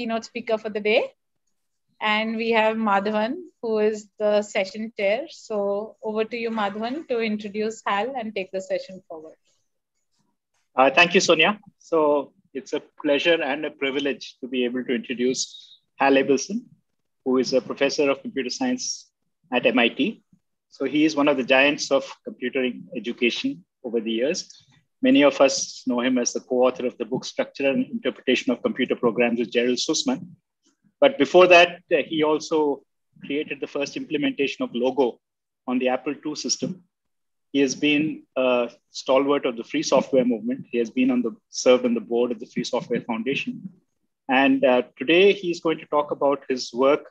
keynote speaker for the day. And we have Madhavan, who is the session chair. So over to you, Madhavan, to introduce HAL and take the session forward. Uh, thank you, Sonia. So it's a pleasure and a privilege to be able to introduce Hal Abelson, who is a professor of computer science at MIT. So he is one of the giants of computer education over the years. Many of us know him as the co-author of the book Structure and Interpretation of Computer Programs with Gerald Sussman. But before that, uh, he also created the first implementation of Logo on the Apple II system. He has been a stalwart of the free software movement. He has been on the served on the board of the Free Software Foundation. And uh, today he's going to talk about his work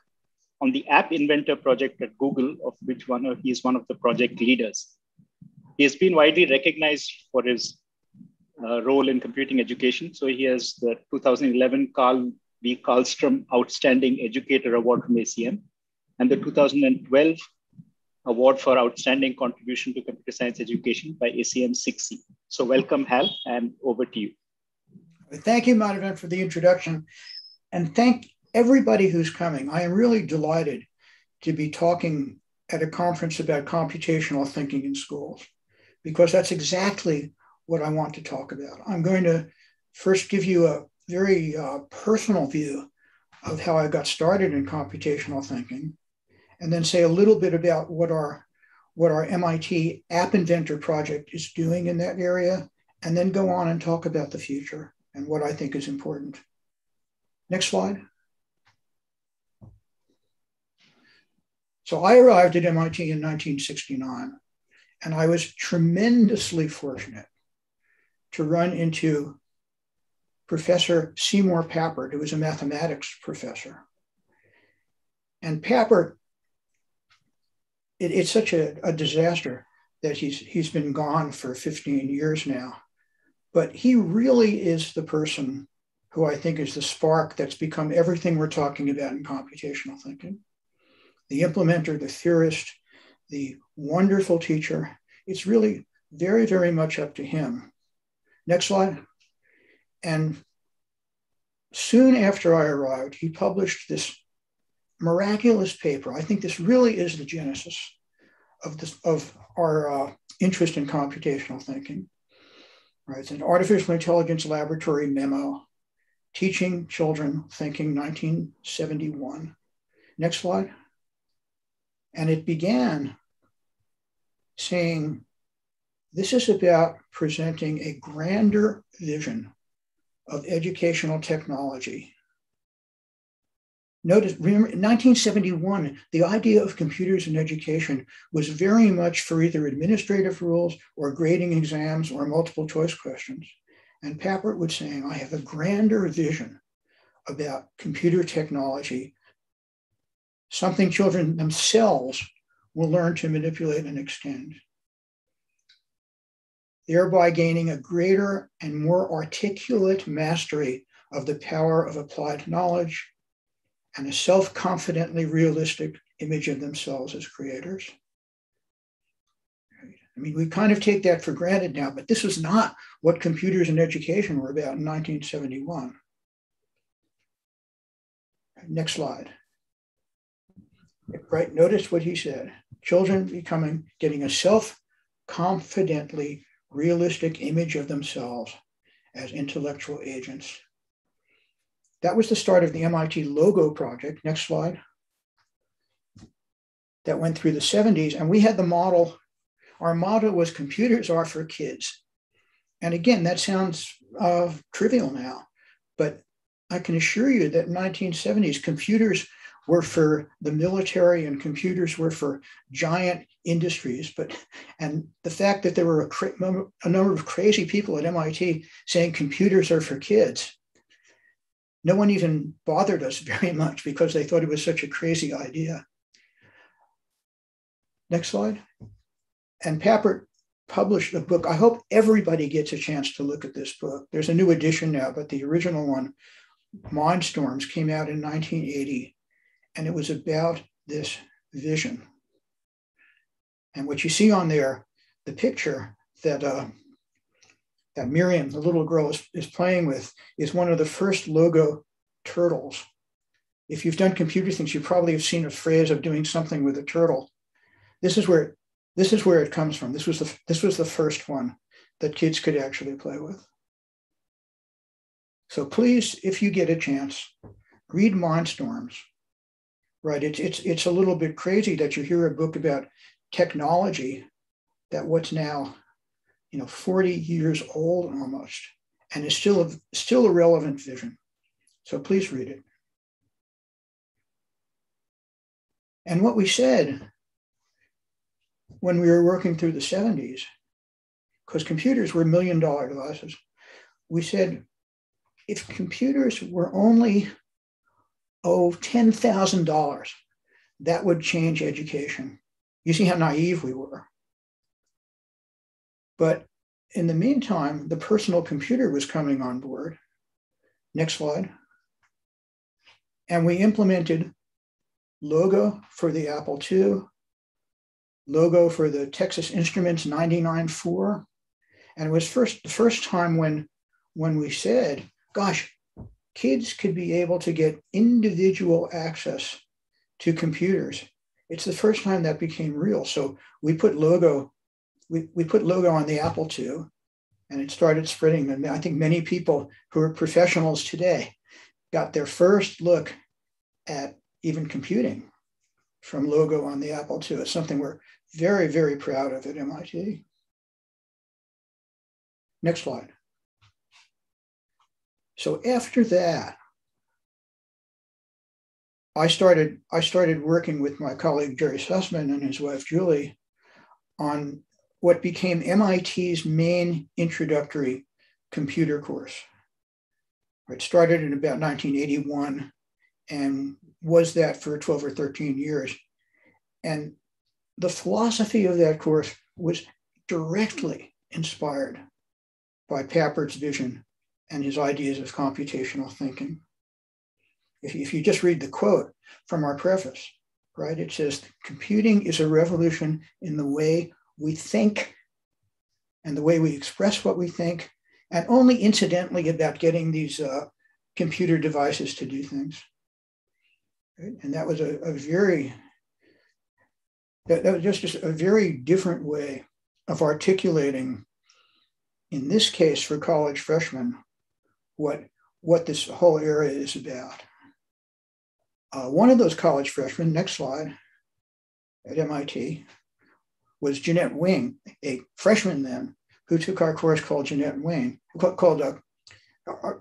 on the App Inventor project at Google, of which one of, he is one of the project leaders. He has been widely recognized for his uh, role in computing education. So he has the 2011 Carl V. Karlstrom Outstanding Educator Award from ACM and the 2012 Award for Outstanding Contribution to Computer Science Education by ACM SIGCSE. So welcome, Hal, and over to you. Thank you, Madhavan, for the introduction. And thank everybody who's coming. I am really delighted to be talking at a conference about computational thinking in schools because that's exactly what I want to talk about. I'm going to first give you a very uh, personal view of how I got started in computational thinking, and then say a little bit about what our what our MIT App Inventor project is doing in that area, and then go on and talk about the future and what I think is important. Next slide. So I arrived at MIT in 1969, and I was tremendously fortunate to run into Professor Seymour Papert, who was a mathematics professor. And Papert, it, it's such a, a disaster that he's, he's been gone for 15 years now. But he really is the person who I think is the spark that's become everything we're talking about in computational thinking. The implementer, the theorist, the wonderful teacher. It's really very, very much up to him. Next slide. And soon after I arrived, he published this miraculous paper. I think this really is the genesis of, this, of our uh, interest in computational thinking. Right, it's an artificial intelligence laboratory memo, teaching children thinking 1971. Next slide. And it began saying, this is about presenting a grander vision of educational technology. Notice, remember, in 1971, the idea of computers in education was very much for either administrative rules or grading exams or multiple choice questions. And Papert was saying, I have a grander vision about computer technology, something children themselves will learn to manipulate and extend thereby gaining a greater and more articulate mastery of the power of applied knowledge and a self confidently realistic image of themselves as creators. I mean, we kind of take that for granted now, but this was not what computers and education were about in 1971. Next slide. Right, notice what he said. Children becoming, getting a self confidently realistic image of themselves as intellectual agents. That was the start of the MIT Logo project. Next slide. That went through the 70s, and we had the model. Our motto was computers are for kids. And again, that sounds uh, trivial now, but I can assure you that in 1970s, computers were for the military and computers were for giant industries. But and the fact that there were a, a number of crazy people at MIT saying computers are for kids, no one even bothered us very much because they thought it was such a crazy idea. Next slide. And Papert published a book. I hope everybody gets a chance to look at this book. There's a new edition now, but the original one, Mindstorms, came out in 1980 and it was about this vision. And what you see on there, the picture that uh, that Miriam, the little girl, is, is playing with, is one of the first logo turtles. If you've done computer things, you probably have seen a phrase of doing something with a turtle. This is where this is where it comes from. This was the this was the first one that kids could actually play with. So please, if you get a chance, read Mindstorms. Right, it's it's it's a little bit crazy that you hear a book about technology that what's now, you know, 40 years old almost, and is still a, still a relevant vision. So please read it. And what we said when we were working through the 70s, because computers were million dollar devices, we said if computers were only oh $10,000, that would change education. You see how naive we were. But in the meantime, the personal computer was coming on board. Next slide. And we implemented logo for the Apple II, logo for the Texas Instruments 99.4. And it was first the first time when, when we said, gosh, kids could be able to get individual access to computers. It's the first time that became real. So we put logo, we, we put logo on the Apple II and it started spreading. And I think many people who are professionals today got their first look at even computing from logo on the Apple II. It's something we're very, very proud of at MIT. Next slide. So after that, I started I started working with my colleague Jerry Sussman and his wife Julie on what became MIT's main introductory computer course. It started in about 1981 and was that for 12 or 13 years. And the philosophy of that course was directly inspired by Papert's vision and his ideas of computational thinking. If, if you just read the quote from our preface, right, it says, computing is a revolution in the way we think and the way we express what we think, and only incidentally about getting these uh, computer devices to do things. Right? And that was a, a very, that, that was just, just a very different way of articulating, in this case for college freshmen, what, what this whole area is about. Uh, one of those college freshmen, next slide, at MIT, was Jeannette Wing, a freshman then, who took our course called Jeannette Wing, called uh, uh,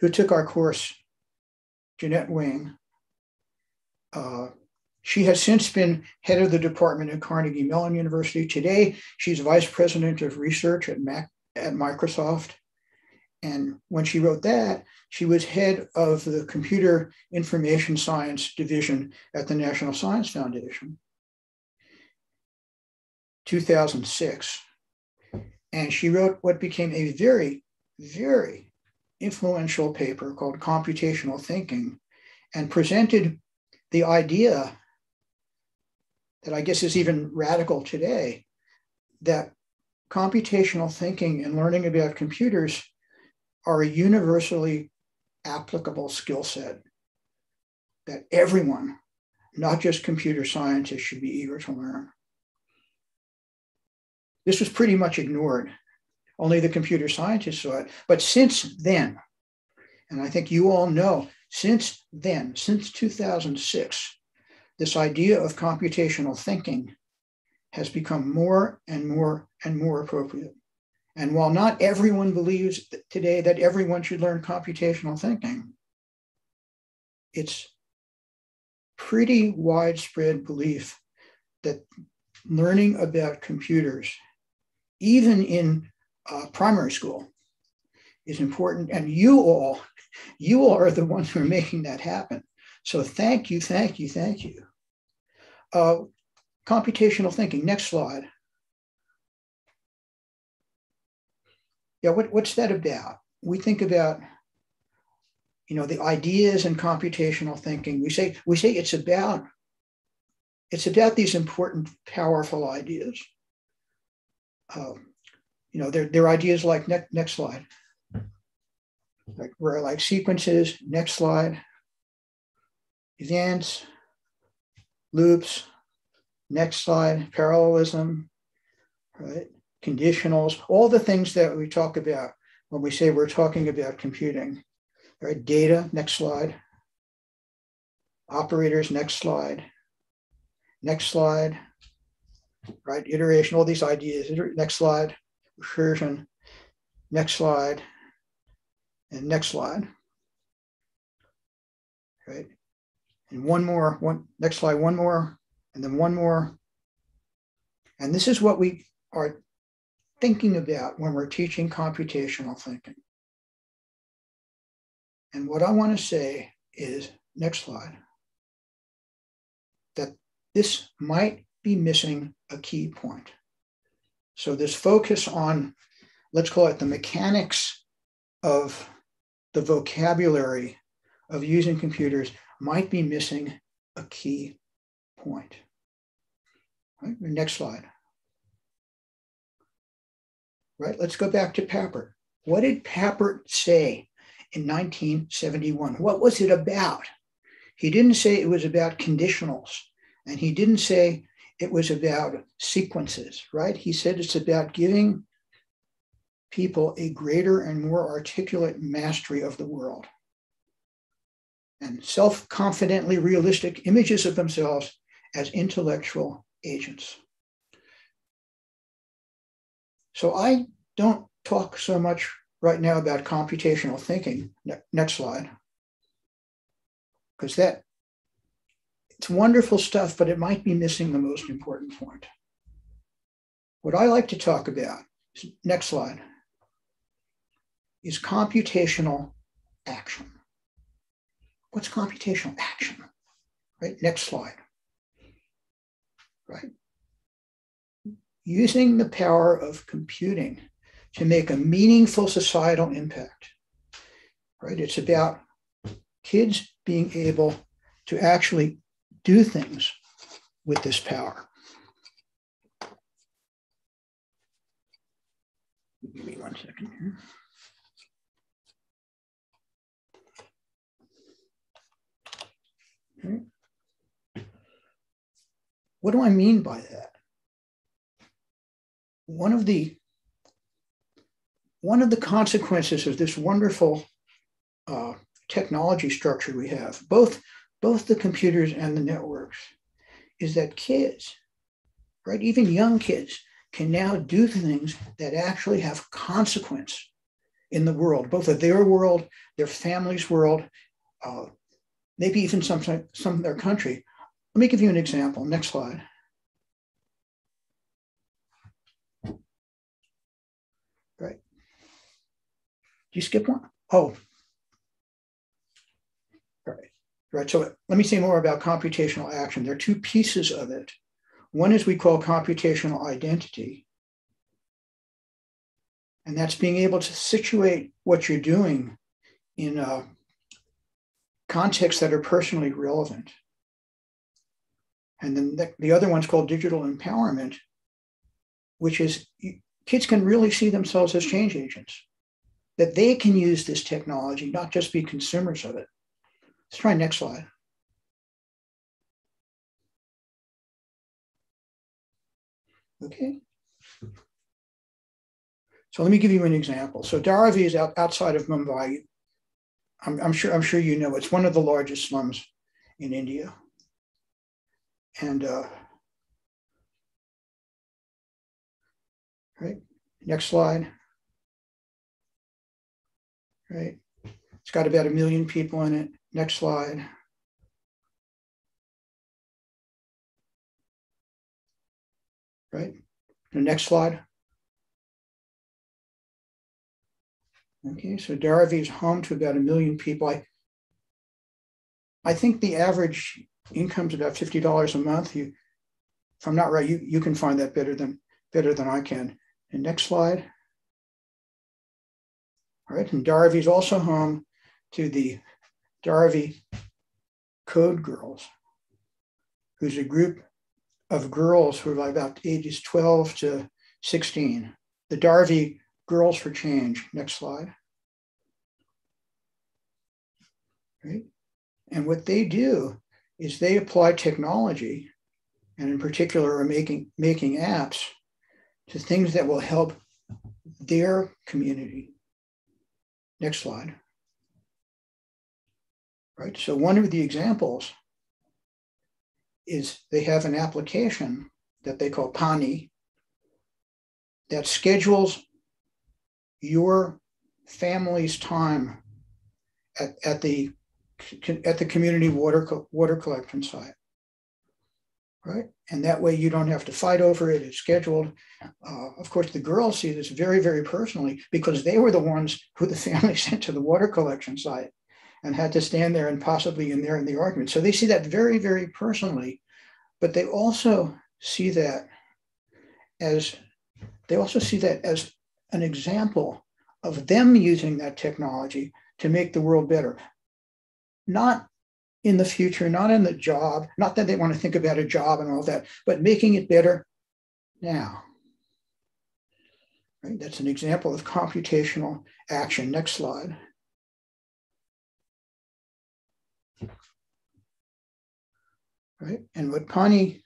who took our course, Jeannette Wing. Uh, she has since been head of the department at Carnegie Mellon University. Today, she's vice president of research at, Mac, at Microsoft. And when she wrote that, she was head of the Computer Information Science Division at the National Science Foundation. 2006. And she wrote what became a very, very influential paper called Computational Thinking and presented the idea that I guess is even radical today that computational thinking and learning about computers are a universally applicable skill set that everyone, not just computer scientists, should be eager to learn. This was pretty much ignored. Only the computer scientists saw it. But since then, and I think you all know, since then, since 2006, this idea of computational thinking has become more and more and more appropriate. And while not everyone believes today that everyone should learn computational thinking, it's pretty widespread belief that learning about computers, even in uh, primary school, is important. And you all, you all are the ones who are making that happen. So thank you, thank you, thank you. Uh, computational thinking, next slide. Yeah, what, what's that about? We think about, you know, the ideas and computational thinking. We say we say it's about it's about these important, powerful ideas. Um, you know, they're, they're ideas like next next slide. like where like sequences, next slide, events, loops, next slide, parallelism, right? Conditionals, all the things that we talk about when we say we're talking about computing, right? Data, next slide. Operators, next slide. Next slide, right? Iteration, all these ideas. Next slide, recursion. Next slide, and next slide. Right. And one more, one next slide, one more, and then one more. And this is what we are thinking about when we're teaching computational thinking. And what I want to say is, next slide, that this might be missing a key point. So this focus on, let's call it the mechanics of the vocabulary of using computers might be missing a key point. Right, next slide. Right, let's go back to Papert. What did Papert say in 1971? What was it about? He didn't say it was about conditionals, and he didn't say it was about sequences, right? He said it's about giving people a greater and more articulate mastery of the world. And self confidently realistic images of themselves as intellectual agents. So I don't talk so much right now about computational thinking. next slide. Because that it's wonderful stuff, but it might be missing the most important point. What I like to talk about, next slide, is computational action. What's computational action? Right, next slide. Right. Using the power of computing to make a meaningful societal impact. Right, it's about kids being able to actually do things with this power. Give me one second here. What do I mean by that? One of the one of the consequences of this wonderful uh, technology structure we have, both both the computers and the networks, is that kids, right, even young kids, can now do things that actually have consequence in the world, both of their world, their family's world, uh, maybe even some, some their country. Let me give you an example. Next slide. Right. Do you skip one? Oh. Right. Right. So let me say more about computational action. There are two pieces of it. One is we call computational identity. And that's being able to situate what you're doing in a contexts that are personally relevant. And then the, the other one's called digital empowerment, which is kids can really see themselves as change agents, that they can use this technology, not just be consumers of it. Let's try next slide. Okay. So let me give you an example. So Dharavi is out, outside of Mumbai. I'm, I'm, sure I'm sure you know it's one of the largest slums in India. And uh, right, next slide. Right, it's got about a million people in it. Next slide. Right, the next slide. Okay, so Dharavi is home to about a million people. I, I think the average income is about fifty dollars a month. You, if I'm not right, you, you can find that better than better than I can. And next slide. All right, and Dharavi is also home to the Dharavi Code Girls, who's a group of girls who are about ages 12 to 16. The Dharavi Girls for Change. Next slide. right? And what they do is they apply technology, and in particular are making, making apps to things that will help their community. Next slide. Right, so one of the examples is they have an application that they call Pani that schedules your family's time at, at the at the community water water collection site right? And that way you don't have to fight over it it's scheduled. Uh, of course the girls see this very very personally because they were the ones who the family sent to the water collection site and had to stand there and possibly in there in the argument. So they see that very very personally but they also see that as they also see that as an example of them using that technology to make the world better. Not in the future, not in the job, not that they want to think about a job and all that, but making it better now. Right? That's an example of computational action. Next slide. Right? And what Pani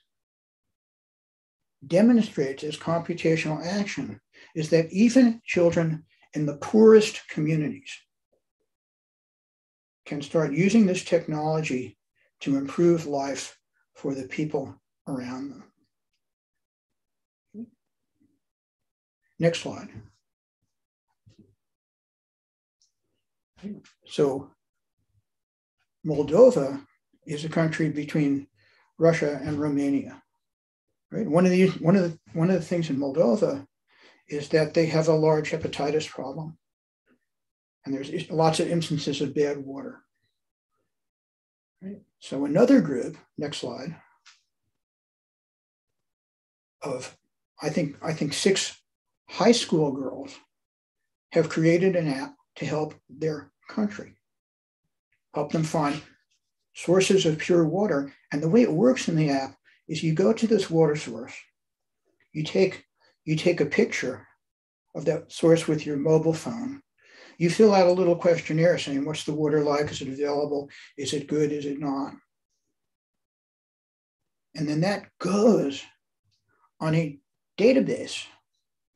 demonstrates as computational action is that even children in the poorest communities can start using this technology to improve life for the people around them. Next slide. So Moldova is a country between Russia and Romania. Right? One of the one of the one of the things in Moldova is that they have a large hepatitis problem and there's lots of instances of bad water. Right? So another group, next slide, of I think I think six high school girls have created an app to help their country, help them find sources of pure water. And the way it works in the app is you go to this water source, you take you take a picture of that source with your mobile phone, you fill out a little questionnaire saying, what's the water like? Is it available? Is it good? Is it not? And then that goes on a database,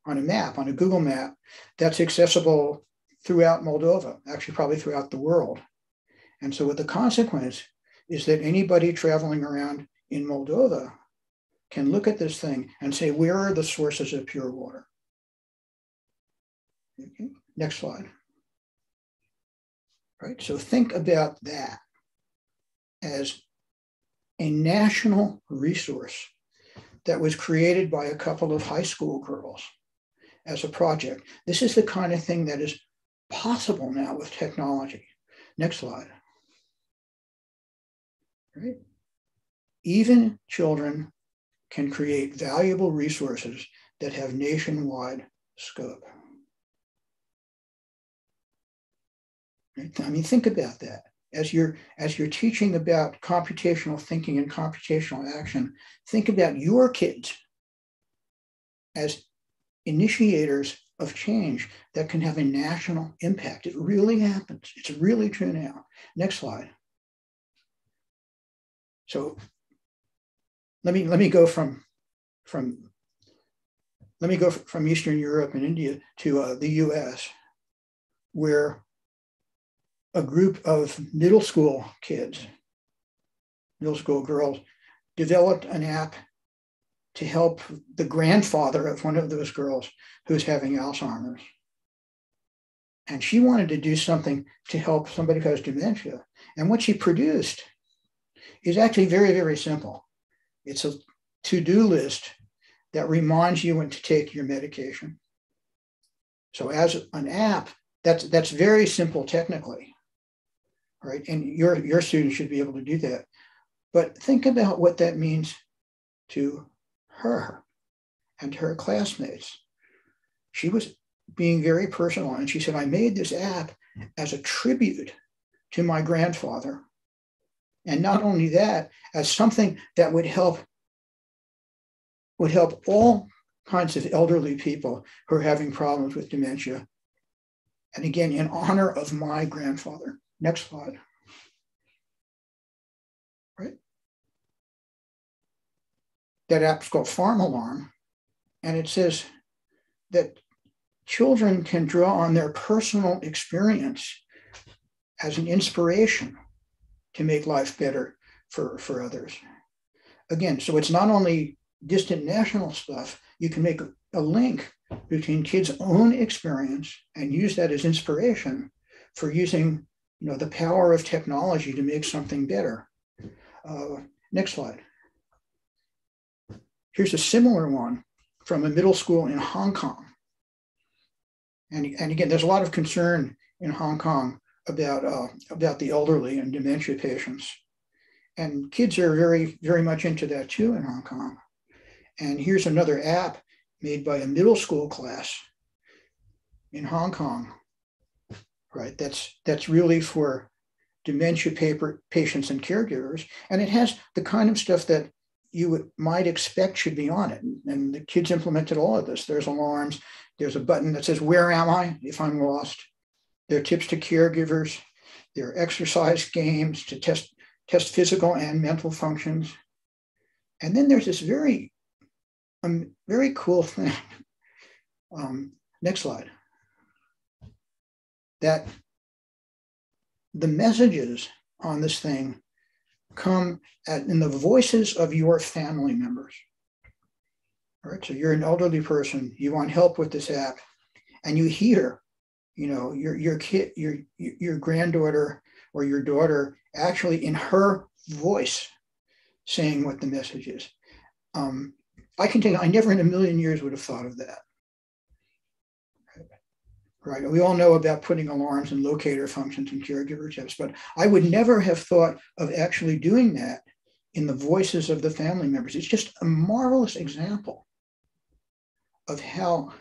on a map, on a Google map that's accessible throughout Moldova, actually, probably throughout the world. And so, what the consequence is that anybody traveling around in Moldova can look at this thing and say, where are the sources of pure water? Okay. Next slide right? So think about that as a national resource that was created by a couple of high school girls as a project. This is the kind of thing that is possible now with technology. Next slide. Right? Even children can create valuable resources that have nationwide scope. I mean, think about that. As you're as you're teaching about computational thinking and computational action, think about your kids as initiators of change that can have a national impact. It really happens. It's really true now. Next slide. So let me let me go from from let me go from Eastern Europe and India to uh, the U.S., where a group of middle school kids, middle school girls, developed an app to help the grandfather of one of those girls who's having Alzheimer's. And she wanted to do something to help somebody who has dementia. And what she produced is actually very, very simple. It's a to do list that reminds you when to take your medication. So, as an app, that's, that's very simple technically right? And your, your students should be able to do that. But think about what that means to her and her classmates. She was being very personal, and she said, I made this app as a tribute to my grandfather. And not only that, as something that would help would help all kinds of elderly people who are having problems with dementia. And again, in honor of my grandfather. Next slide. Right? That app's called Farm Alarm, and it says that children can draw on their personal experience as an inspiration to make life better for, for others. Again, so it's not only distant national stuff, you can make a link between kids' own experience and use that as inspiration for using you know, the power of technology to make something better. Uh, next slide. Here's a similar one from a middle school in Hong Kong. And, and again, there's a lot of concern in Hong Kong about, uh, about the elderly and dementia patients. And kids are very, very much into that too in Hong Kong. And here's another app made by a middle school class in Hong Kong, right? That's, that's really for dementia paper, patients and caregivers. And it has the kind of stuff that you would, might expect should be on it. And the kids implemented all of this. There's alarms. There's a button that says, where am I if I'm lost? There are tips to caregivers. There are exercise games to test, test physical and mental functions. And then there's this very, um, very cool thing. Um, next slide. That the messages on this thing come at, in the voices of your family members. All right, so you're an elderly person, you want help with this app, and you hear, you know, your your kid, your your granddaughter or your daughter actually in her voice saying what the message is. Um, I can tell you, I never in a million years would have thought of that right? We all know about putting alarms and locator functions in caregiver tips, but I would never have thought of actually doing that in the voices of the family members. It's just a marvelous example of how,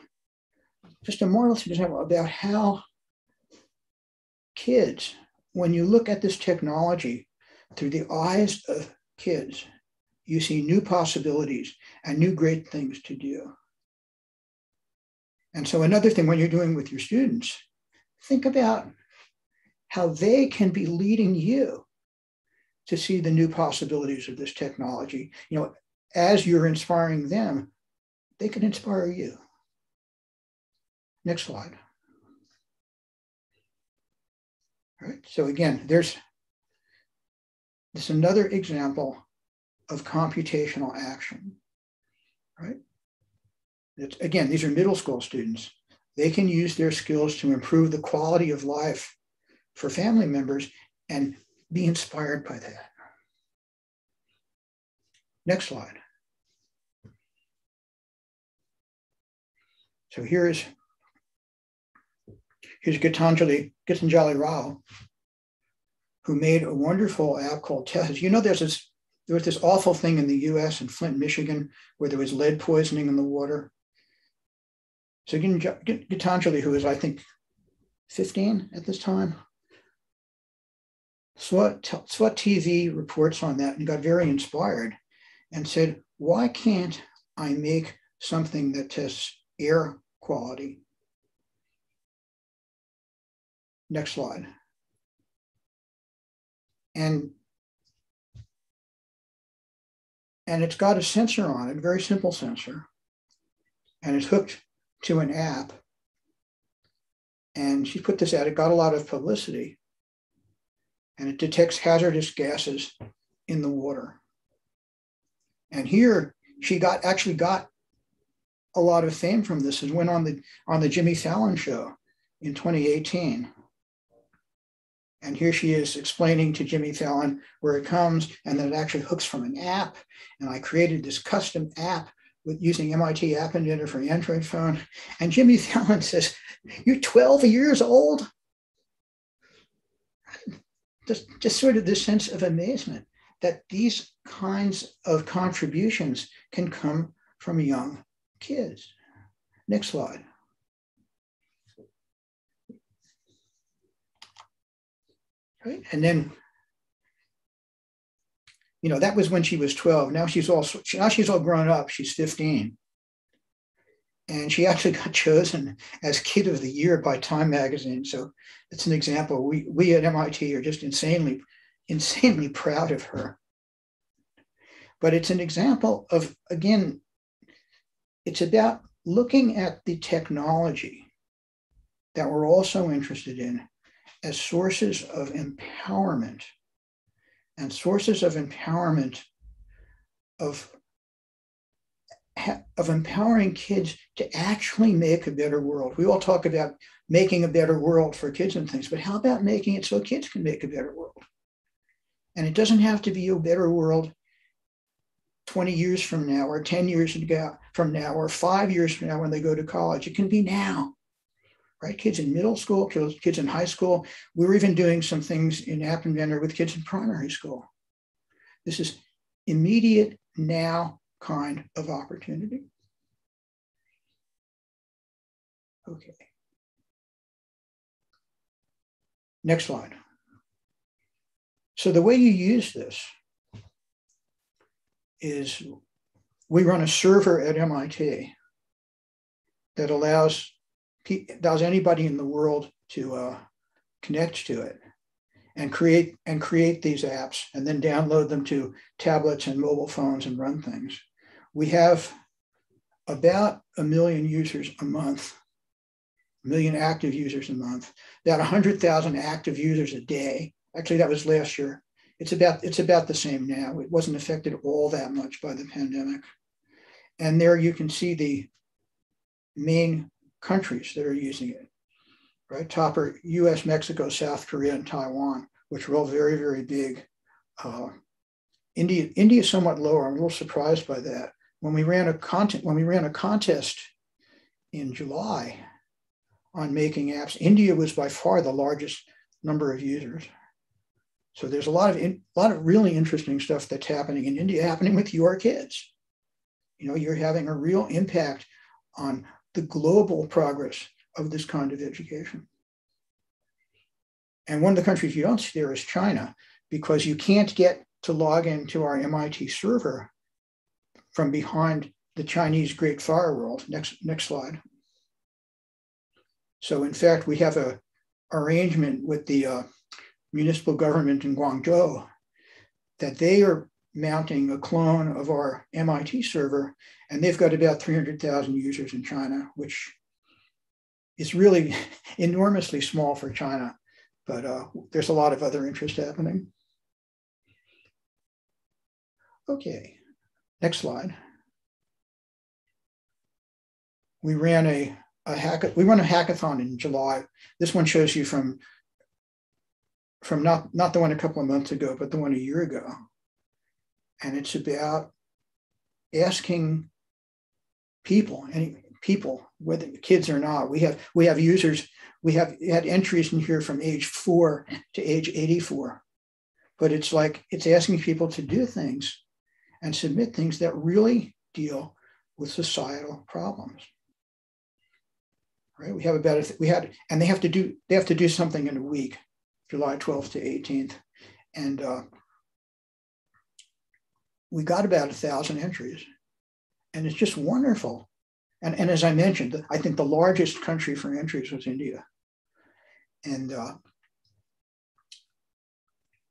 just a marvelous example about how kids, when you look at this technology through the eyes of kids, you see new possibilities and new great things to do. And so, another thing when you're doing with your students, think about how they can be leading you to see the new possibilities of this technology. You know, as you're inspiring them, they can inspire you. Next slide. All right. So again, there's this another example of computational action. Right. Again, these are middle school students. They can use their skills to improve the quality of life for family members and be inspired by that. Next slide. So here is here's Gitanjali, Gitanjali Rao, who made a wonderful app called Tethys. You know, there's this there was this awful thing in the U.S. in Flint, Michigan, where there was lead poisoning in the water. So Gitanjali, who was, I think, 15 at this time, saw TV reports on that and got very inspired and said, why can't I make something that tests air quality? Next slide. And, and it's got a sensor on it, a very simple sensor, and it's hooked to an app. And she put this out, it got a lot of publicity. And it detects hazardous gases in the water. And here she got actually got a lot of fame from this and went on the on the Jimmy Fallon show in 2018. And here she is explaining to Jimmy Fallon where it comes, and then it actually hooks from an app. And I created this custom app with using MIT App Inventor for Android phone. And Jimmy Fallon says, You're 12 years old? Just, just sort of this sense of amazement that these kinds of contributions can come from young kids. Next slide. Right? And then you know, that was when she was 12. Now she's all now she's all grown up. She's 15. And she actually got chosen as Kid of the Year by Time Magazine. So it's an example. We we at MIT are just insanely, insanely proud of her. But it's an example of, again, it's about looking at the technology that we're also interested in as sources of empowerment and sources of empowerment of of empowering kids to actually make a better world. We all talk about making a better world for kids and things, but how about making it so kids can make a better world? And it doesn't have to be a better world 20 years from now, or 10 years from now, or five years from now when they go to college. It can be now, right? Kids in middle school, kids in high school. We're even doing some things in App Inventor with kids in primary school. This is immediate now kind of opportunity. Okay. Next slide. So the way you use this is we run a server at MIT that allows allows anybody in the world to uh, connect to it and create and create these apps and then download them to tablets and mobile phones and run things. We have about a million users a month, a million active users a month, about 100,000 active users a day. Actually, that was last year. It's about it's about the same now. It wasn't affected all that much by the pandemic. And there you can see the main countries that are using it. Right, top are U.S., Mexico, South Korea, and Taiwan, which are all very very big. Uh, India India is somewhat lower. I'm a little surprised by that. When we ran a content when we ran a contest in July on making apps, India was by far the largest number of users. So there's a lot of in, a lot of really interesting stuff that's happening in India, happening with your kids. You know, you're having a real impact on the global progress of this kind of education. And one of the countries you don't see there is China, because you can't get to log into our MIT server from behind the Chinese Great Firewall. Next, next slide. So in fact, we have a arrangement with the uh, municipal government in Guangzhou that they are mounting a clone of our MIT server, and they've got about 300,000 users in China, which is really enormously small for China, but uh, there's a lot of other interest happening. Okay, next slide. We ran a, a hack, we run a hackathon in July. This one shows you from from not not the one a couple of months ago, but the one a year ago. And it's about asking people, any people, whether kids or not. We have we have users, we have had entries in here from age four to age 84. But it's like it's asking people to do things and submit things that really deal with societal problems. Right? We have about a, we had, and they have to do they have to do something in a week. July 12th to 18th. And uh, we got about a thousand entries. And it's just wonderful. And, and as I mentioned, I think the largest country for entries was India. And uh,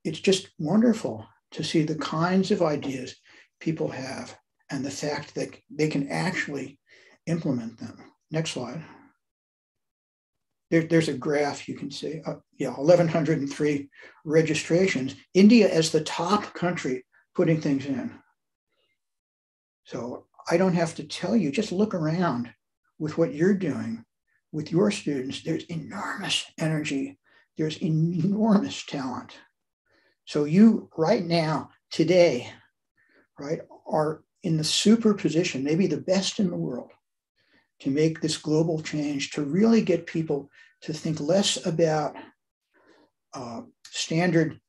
it's just wonderful to see the kinds of ideas people have and the fact that they can actually implement them. Next slide there, there's a graph you can see. Uh, yeah, 1,103 registrations. India as the top country putting things in. So I don't have to tell you, just look around with what you're doing with your students. There's enormous energy, there's enormous talent. So you right now, today, right, are in the super position, maybe the best in the world, to make this global change, to really get people to think less about uh, standard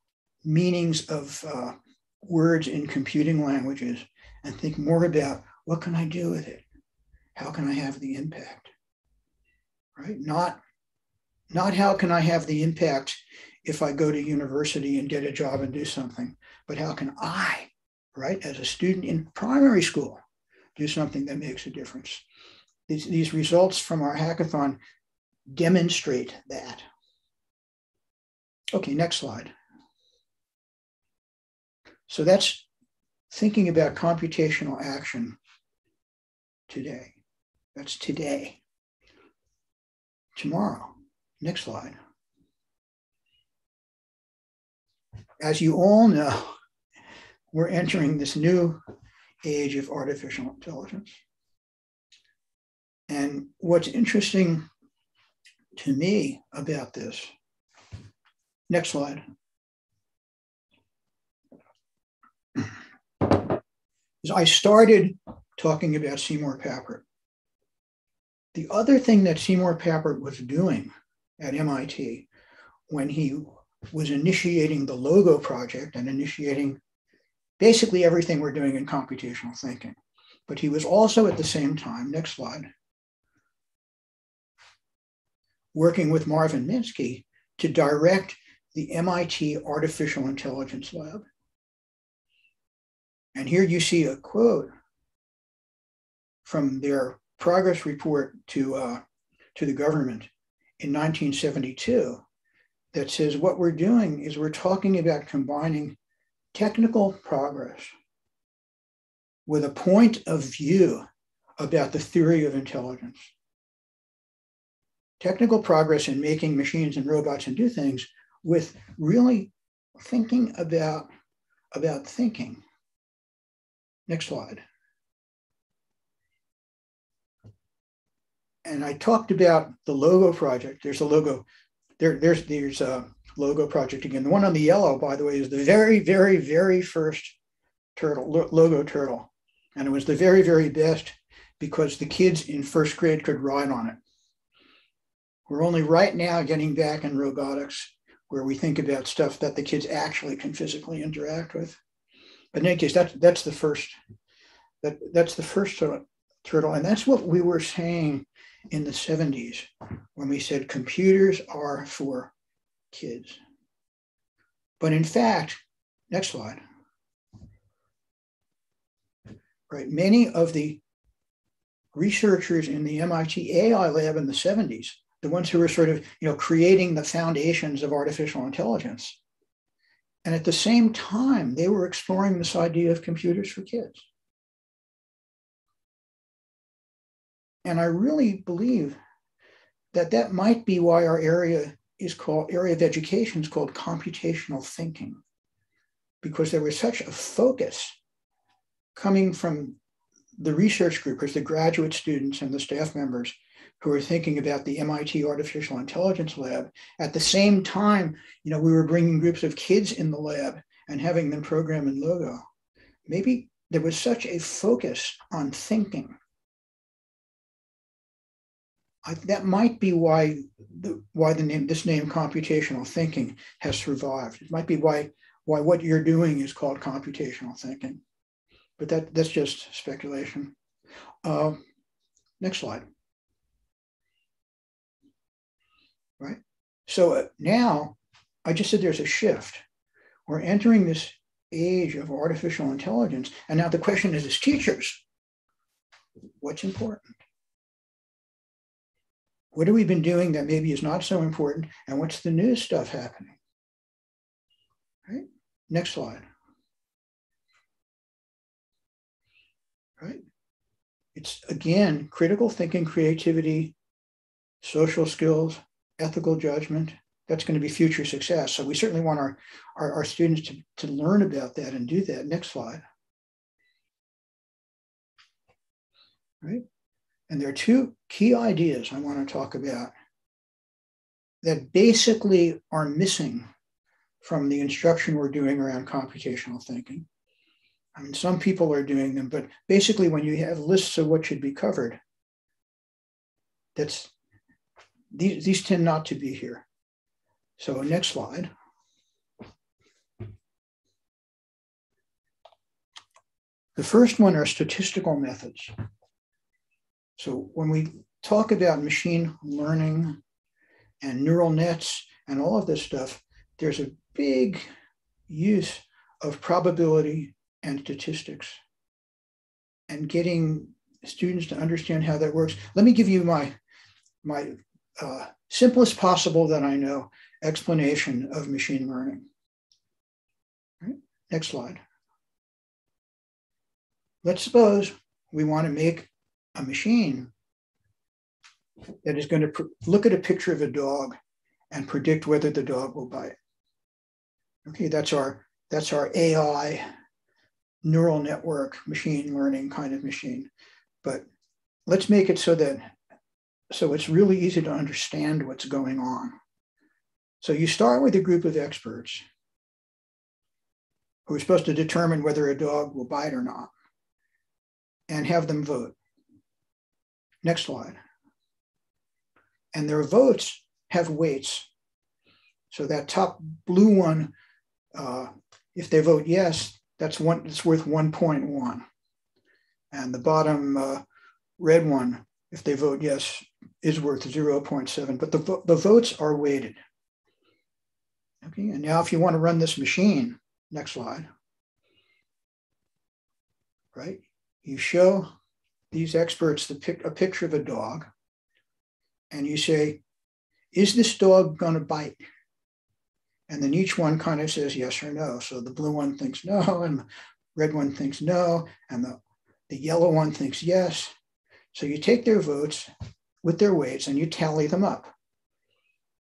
meanings of uh, words in computing languages and think more about what can I do with it? How can I have the impact? Right? Not, not how can I have the impact if I go to university and get a job and do something, but how can I, right, as a student in primary school, do something that makes a difference? These, these results from our hackathon demonstrate that. Okay, next slide. So that's thinking about computational action today. That's today. Tomorrow. Next slide. As you all know, we're entering this new age of artificial intelligence. And what's interesting to me about this, next slide, is I started talking about Seymour Papert. The other thing that Seymour Papert was doing at MIT when he was initiating the Logo project and initiating basically everything we're doing in computational thinking. But he was also at the same time, next slide, working with Marvin Minsky to direct the MIT Artificial Intelligence Lab. And here you see a quote from their progress report to, uh, to the government in 1972 that says what we're doing is we're talking about combining technical progress with a point of view about the theory of intelligence. Technical progress in making machines and robots and do things with really thinking about, about thinking. Next slide. And I talked about the logo project. There's a logo there, there's there's a logo project again. The one on the yellow, by the way, is the very, very, very first turtle logo turtle, and it was the very, very best because the kids in first grade could ride on it. We're only right now getting back in robotics where we think about stuff that the kids actually can physically interact with. But in any case, that's that's the first that that's the first turtle, and that's what we were saying in the 70s when we said computers are for kids. But in fact, next slide. Right, many of the researchers in the MIT AI lab in the 70s, the ones who were sort of, you know, creating the foundations of artificial intelligence. And at the same time, they were exploring this idea of computers for kids. And I really believe that that might be why our area is called area of education is called computational thinking, because there was such a focus coming from the research groupers, the graduate students and the staff members who were thinking about the MIT Artificial Intelligence Lab. At the same time, you know, we were bringing groups of kids in the lab and having them program in Logo. Maybe there was such a focus on thinking I, that might be why the, why the name this name computational thinking has survived. It might be why why what you're doing is called computational thinking, but that that's just speculation. Uh, next slide. Right. So uh, now, I just said there's a shift. We're entering this age of artificial intelligence, and now the question is, as teachers, what's important? What have we been doing that maybe is not so important? And what's the new stuff happening? Right? Next slide. Right? It's again critical thinking, creativity, social skills, ethical judgment. That's going to be future success. So we certainly want our, our, our students to, to learn about that and do that. Next slide. Right? And there are two key ideas I want to talk about that basically are missing from the instruction we're doing around computational thinking. I mean, some people are doing them, but basically, when you have lists of what should be covered, that's these, these tend not to be here. So, next slide. The first one are statistical methods. So when we talk about machine learning and neural nets and all of this stuff, there's a big use of probability and statistics and getting students to understand how that works. Let me give you my, my uh, simplest possible that I know explanation of machine learning. Right? Next slide. let's suppose we want to make a machine that is going to look at a picture of a dog and predict whether the dog will bite. Okay, that's our that's our AI neural network machine learning kind of machine. But let's make it so that so it's really easy to understand what's going on. So you start with a group of experts who are supposed to determine whether a dog will bite or not and have them vote. Next slide. And their votes have weights. So that top blue one, uh, if they vote yes, that's one. It's worth 1.1. And the bottom uh, red one, if they vote yes, is worth 0.7. But the, the votes are weighted. Okay, and now if you want to run this machine, next slide, right? You show these experts the pic, a picture of a dog, and you say, is this dog going to bite? And then each one kind of says yes or no. So the blue one thinks no, and the red one thinks no, and the, the yellow one thinks yes. So you take their votes with their weights and you tally them up.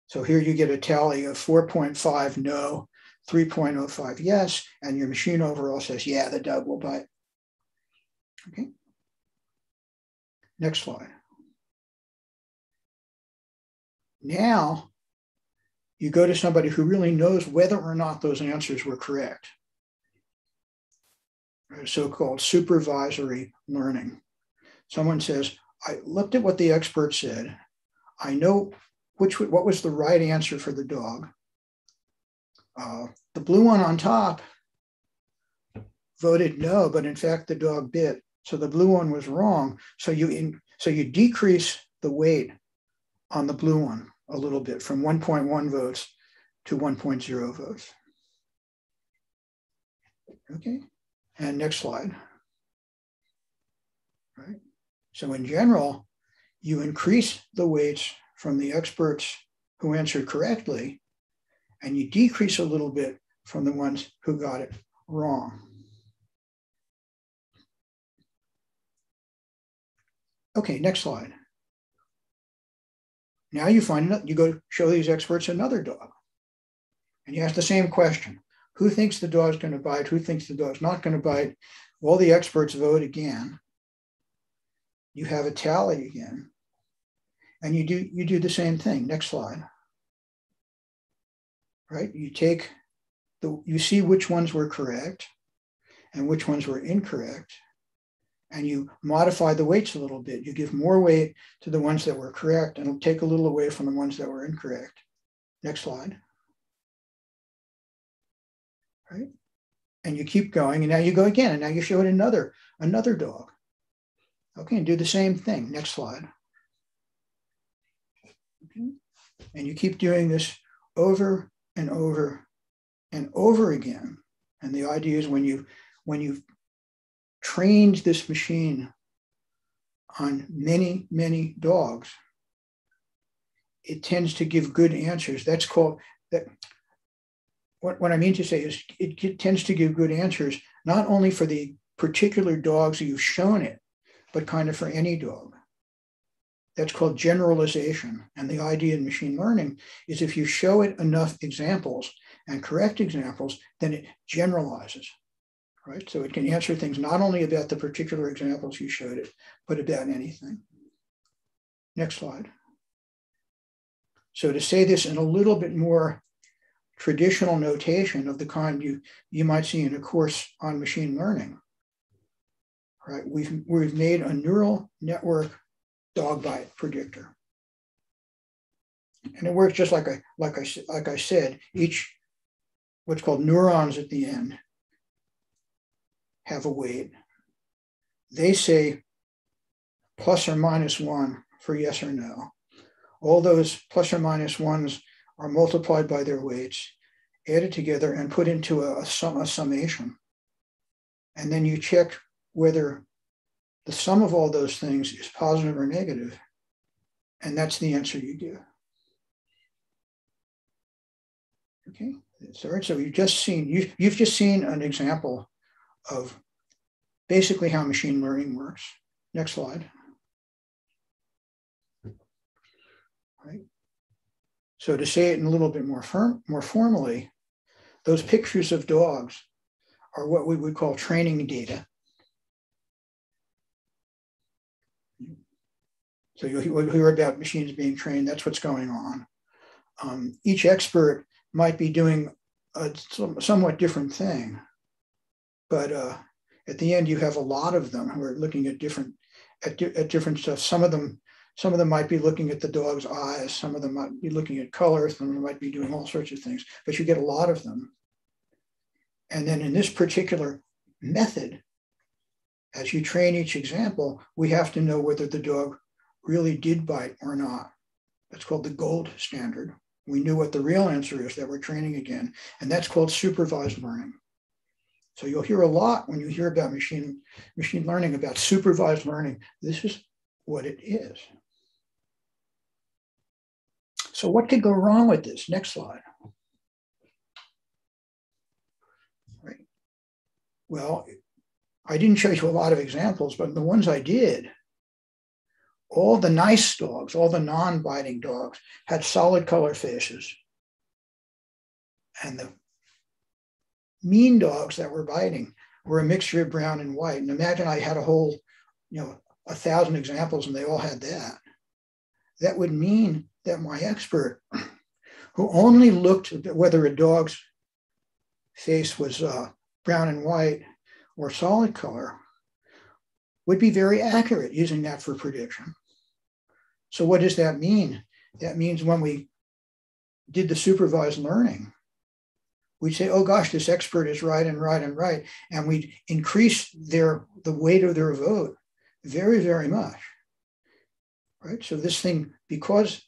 So here you get a tally of 4.5 no, 3.05 yes, and your machine overall says, yeah, the dog will bite. Okay. Next slide. Now you go to somebody who really knows whether or not those answers were correct. So-called supervisory learning. Someone says, I looked at what the expert said. I know which what was the right answer for the dog. Uh, the blue one on top voted no, but in fact the dog bit. So the blue one was wrong. So you in, so you decrease the weight on the blue one a little bit from 1.1 votes to 1.0 votes. Okay, and next slide. Right. So in general, you increase the weights from the experts who answered correctly, and you decrease a little bit from the ones who got it wrong. Okay, next slide. Now you find you go show these experts another dog, and you ask the same question: Who thinks the dog's going to bite? Who thinks the dog's not going to bite? All the experts vote again. You have a tally again, and you do you do the same thing. Next slide. Right? You take the you see which ones were correct and which ones were incorrect and you modify the weights a little bit. You give more weight to the ones that were correct and take a little away from the ones that were incorrect. Next slide. Right? And you keep going, and now you go again, and now you show it another, another dog. Okay, and do the same thing. Next slide. Okay. And you keep doing this over and over and over again. And the idea is when you when you've trained this machine on many, many dogs, it tends to give good answers. That's called that. What, what I mean to say is it tends to give good answers, not only for the particular dogs you've shown it, but kind of for any dog. That's called generalization. And the idea in machine learning is if you show it enough examples and correct examples, then it generalizes right? So it can answer things not only about the particular examples you showed it, but about anything. Next slide. So to say this in a little bit more traditional notation of the kind you, you might see in a course on machine learning, right? We've, we've made a neural network dog bite predictor. And it works just like I, like I, like I said, each what's called neurons at the end have a weight. They say plus or minus one for yes or no. All those plus or minus ones are multiplied by their weights, added together, and put into a, a, sum, a summation. And then you check whether the sum of all those things is positive or negative, and that's the answer you give. Okay, so, so you've just seen you, you've just seen an example of basically how machine learning works. Next slide. Right. So to say it in a little bit more firm, more formally, those pictures of dogs are what we would call training data. So you'll hear about machines being trained. That's what's going on. Um, each expert might be doing a somewhat different thing, but uh, at the end, you have a lot of them who are looking at different at, di- at different stuff. Some of them, some of them might be looking at the dog's eyes. Some of them might be looking at color. Some of them might be doing all sorts of things. But you get a lot of them. And then in this particular method, as you train each example, we have to know whether the dog really did bite or not. That's called the gold standard. We knew what the real answer is that we're training again, and that's called supervised learning. So you'll hear a lot when you hear about machine, machine learning, about supervised learning. This is what it is. So what could go wrong with this? Next slide. Right. Well, I didn't show you a lot of examples, but the ones I did, all the nice dogs, all the non-biting dogs had solid color faces. And the mean dogs that were biting were a mixture of brown and white. And imagine I had a whole, you know, a thousand examples and they all had that. That would mean that my expert, who only looked at whether a dog's face was uh, brown and white or solid color, would be very accurate using that for prediction. So, what does that mean? That means when we did the supervised learning, we'd say, oh gosh, this expert is right and right and right. And we'd increase their the weight of their vote very, very much. Right. So this thing, because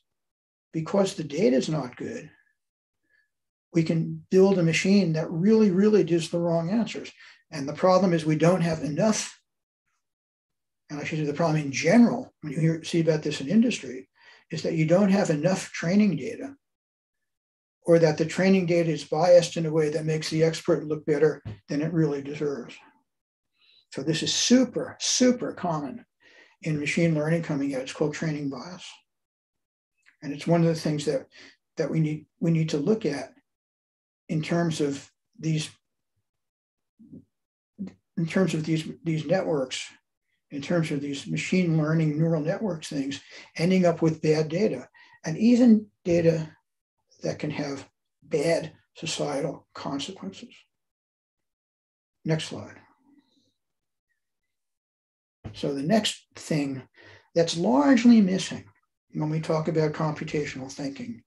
because the data is not good, we can build a machine that really, really gives the wrong answers. And the problem is we don't have enough. And I should say the problem in general, when you hear see about this in industry, is that you don't have enough training data or that the training data is biased in a way that makes the expert look better than it really deserves. So this is super, super common in machine learning coming out. It's called training bias. And it's one of the things that, that we need we need to look at in terms of these in terms of these, these networks, in terms of these machine learning neural networks things, ending up with bad data. And even data that can have bad societal consequences. Next slide. So the next thing that's largely missing when we talk about computational thinking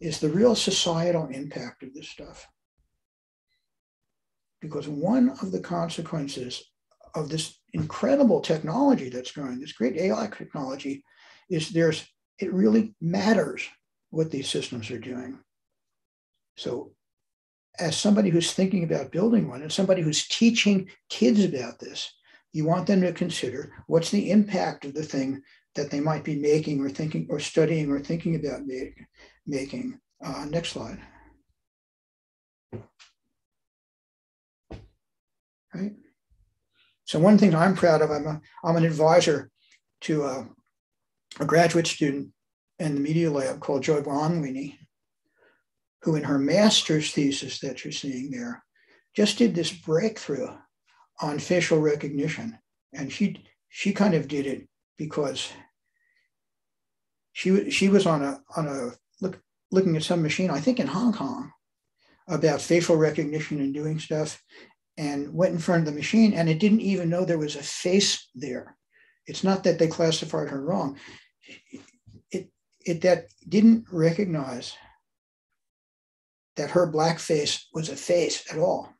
is the real societal impact of this stuff. Because one of the consequences of this incredible technology that's going, this great AI technology, is there's it really matters what these systems are doing. So, as somebody who's thinking about building one and somebody who's teaching kids about this, you want them to consider what's the impact of the thing that they might be making or thinking or studying or thinking about make, making. Uh, next slide. Right. So one thing I'm proud of, I'm, a, I'm an advisor to a, a graduate student in the media lab called Joy Buolamwini, who in her master's thesis that you're seeing there, just did this breakthrough on facial recognition. And she she kind of did it because she she was on a on a look looking at some machine, I think in Hong Kong, about facial recognition and doing stuff, and went in front of the machine and it didn't even know there was a face there. It's not that they classified her wrong it it that didn't recognize that her black face was a face at all.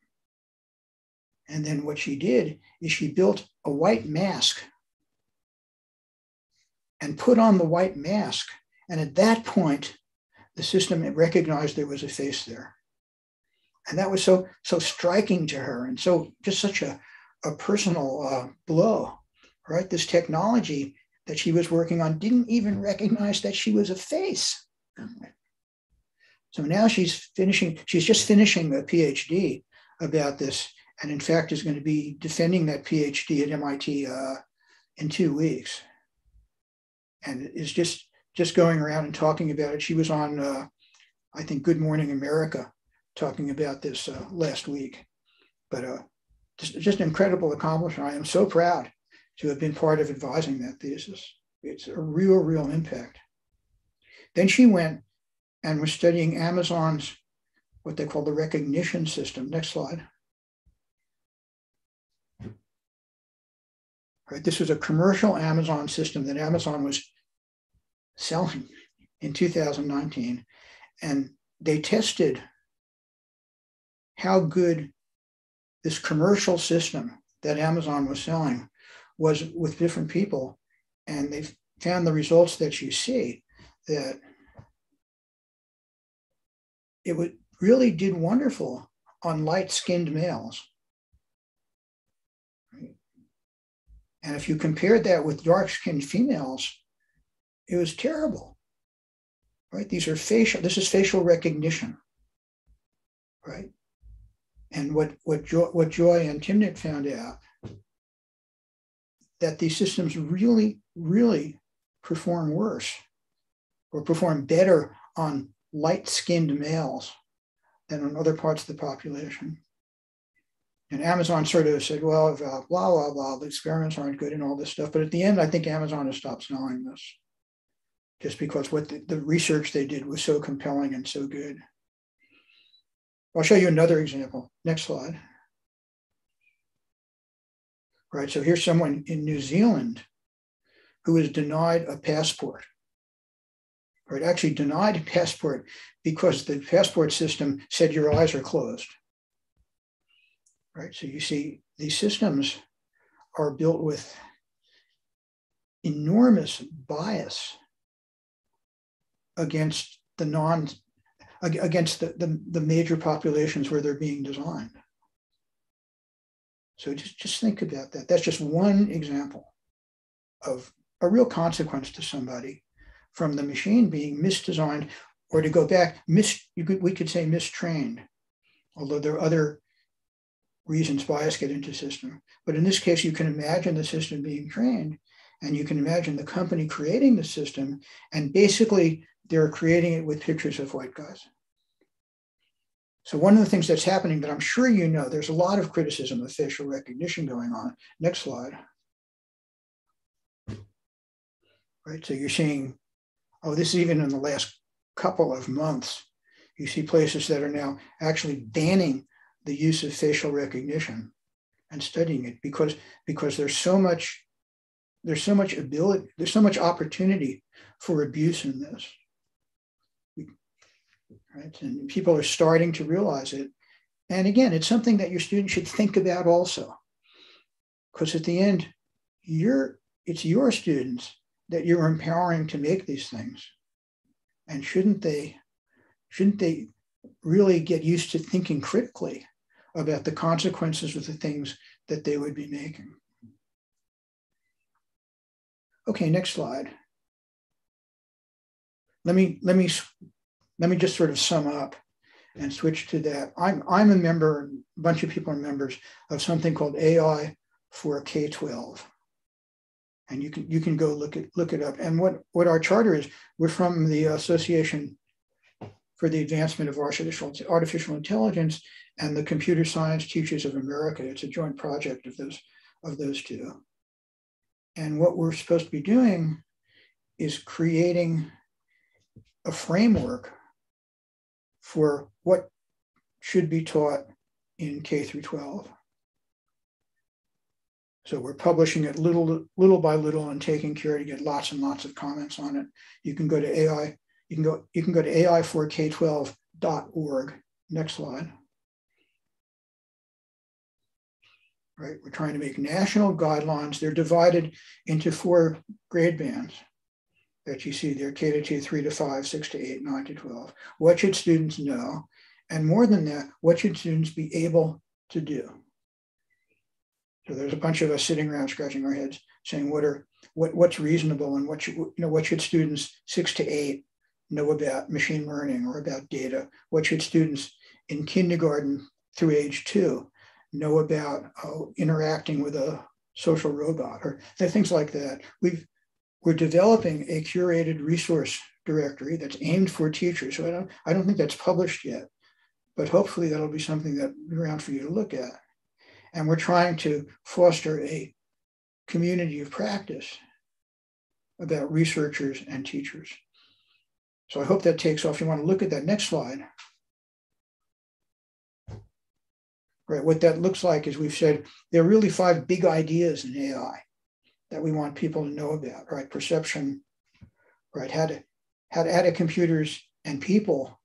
And then what she did is she built a white mask and put on the white mask. And at that point, the system recognized there was a face there. And that was so so striking to her and so just such a, a personal uh, blow, right? This technology that she was working on didn't even recognize that she was a face. So now she's finishing, she's just finishing a PhD about this and in fact is going to be defending that PhD at MIT uh, in two weeks, and is just just going around and talking about it. She was on, uh, I think, Good Morning America, talking about this uh, last week. But uh, just just an incredible accomplishment. I am so proud to have been part of advising that thesis. It's a real, real impact. Then she went and was studying Amazon's what they call the Rekognition system. Next slide. Right, this was a commercial Amazon system that Amazon was selling in 2019. And they tested how good this commercial system that Amazon was selling was with different people. And they found the results that you see that it would really did wonderful on light-skinned males. And if you compared that with dark-skinned females, it was terrible. Right? These are facial, this is facial recognition. Right? And what what Joy, what Joy and Timnit found out that these systems really, really perform worse or perform better on light-skinned males than on other parts of the population. And Amazon sort of said, well, uh, blah, blah, blah, the experiments aren't good and all this stuff. But at the end, I think Amazon has stopped selling this just because what the, the research they did was so compelling and so good. I'll show you another example. Next slide. Right, so here's someone in New Zealand who was denied a passport. Right, actually denied a passport because the passport system said your eyes are closed. Right, so you see these systems are built with enormous bias against the non against the, the, the major populations where they're being designed. So just, just think about that. That's just one example of a real consequence to somebody from the machine being misdesigned, or to go back, mis, could, we could say mistrained, although there are other reasons bias get into system. But in this case, you can imagine the system being trained, and you can imagine the company creating the system and basically they're creating it with pictures of white guys. So one of the things that's happening that I'm sure you know, there's a lot of criticism of facial recognition going on. Next slide. Right, so you're seeing, oh, this is even in the last couple of months, you see places that are now actually banning the use of facial recognition and studying it because, because there's so much, there's so much ability, there's so much opportunity for abuse in this right? And people are starting to realize it. And again, it's something that your students should think about also, because at the end, you're it's your students that you're empowering to make these things, and shouldn't they shouldn't they really get used to thinking critically about the consequences of the things that they would be making? Okay, next slide. Let me let me let me just sort of sum up and switch to that. I'm, I'm a member, a bunch of people are members of something called AI for K-12. And you can, you can go look, it look it up. And what, what our charter is, we're from the Association for the Advancement of Artificial, Artificial Intelligence and the Computer Science Teachers of America. It's a joint project of those, of those two. And what we're supposed to be doing is creating a framework for what should be taught in K through 12. So we're publishing it little, little by little and taking care to get lots and lots of comments on it. You can go to AI, you can go, you can go to AI4K12.org. Next slide. Right, we're trying to make national guidelines. They're divided into four grade bands that you see there, K to 2, 3 to 5, 6 to 8, 9 to 12. What should students know? And more than that, what should students be able to do? So there's a bunch of us sitting around scratching our heads saying what are what, what's reasonable and what should you know what should students six to eight know about machine learning or about data? What should students in kindergarten through age two know about uh, interacting with a social robot or things like that. We've we're developing a curated resource directory that's aimed for teachers. So I don't I don't think that's published yet, but hopefully that'll be something that around for you to look at. And we're trying to foster a community of practice about researchers and teachers. So I hope that takes off. You want to look at that next slide. Right, what that looks like is we've said there are really five big ideas in AI that we want people to know about, right? Perception, right? How to how to, how computers and people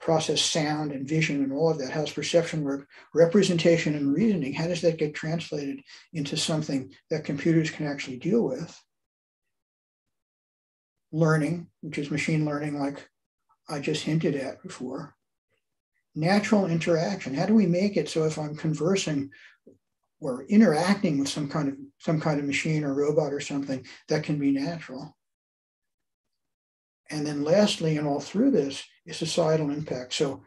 process sound and vision and all of that. How's perception work? Representation and reasoning, how does that get translated into something that computers can actually deal with? Learning, which is machine learning, like I just hinted at before. Natural interaction. How do we make it so if I'm conversing or interacting with some kind of some kind of machine or robot or something that can be natural? And then lastly, and all through this, is societal impact. So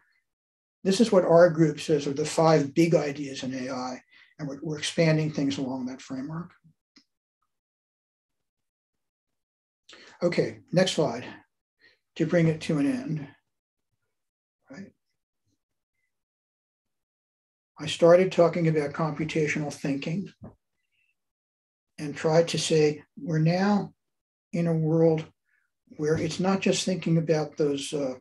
this is what our group says are the five big ideas in AI, and we're, we're expanding things along that framework. Okay, next slide to bring it to an end. I started talking about computational thinking and tried to say we're now in a world where it's not just thinking about those uh,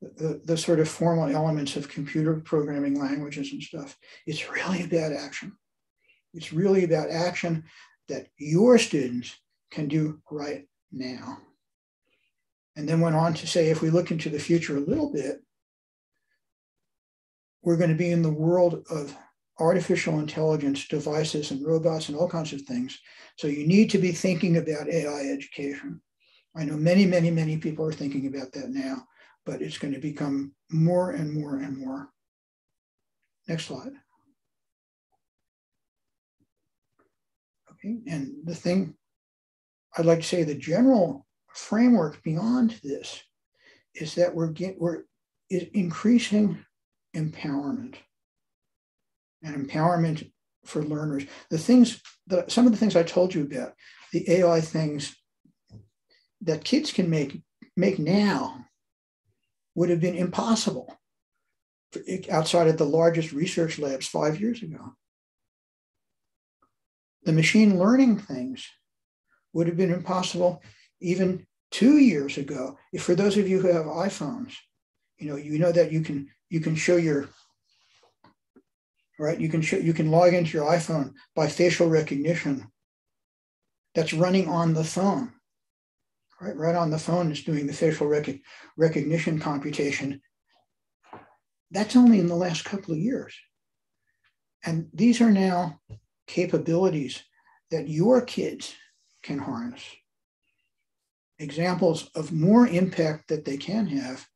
the, the sort of formal elements of computer programming languages and stuff. It's really about action. It's really about action that your students can do right now. And then went on to say, if we look into the future a little bit, we're going to be in the world of artificial intelligence devices and robots and all kinds of things. So you need to be thinking about AI education. I know many, many, many people are thinking about that now, but it's going to become more and more and more. Next slide. Okay, and the thing I'd like to say, the general framework beyond this is that we're get, we're increasing empowerment and empowerment for learners. The things that some of the things I told you about, the AI things that kids can make make now would have been impossible outside of the largest research labs five years ago. The machine learning things would have been impossible even two years ago. If for those of you who have iPhones, you know, you know that you can you can show your right, you can show you can log into your iPhone by facial recognition that's running on the phone right, right on the phone is doing the facial rec- recognition computation. That's only in the last couple of years. And these are now capabilities that your kids can harness. Examples of more impact that they can have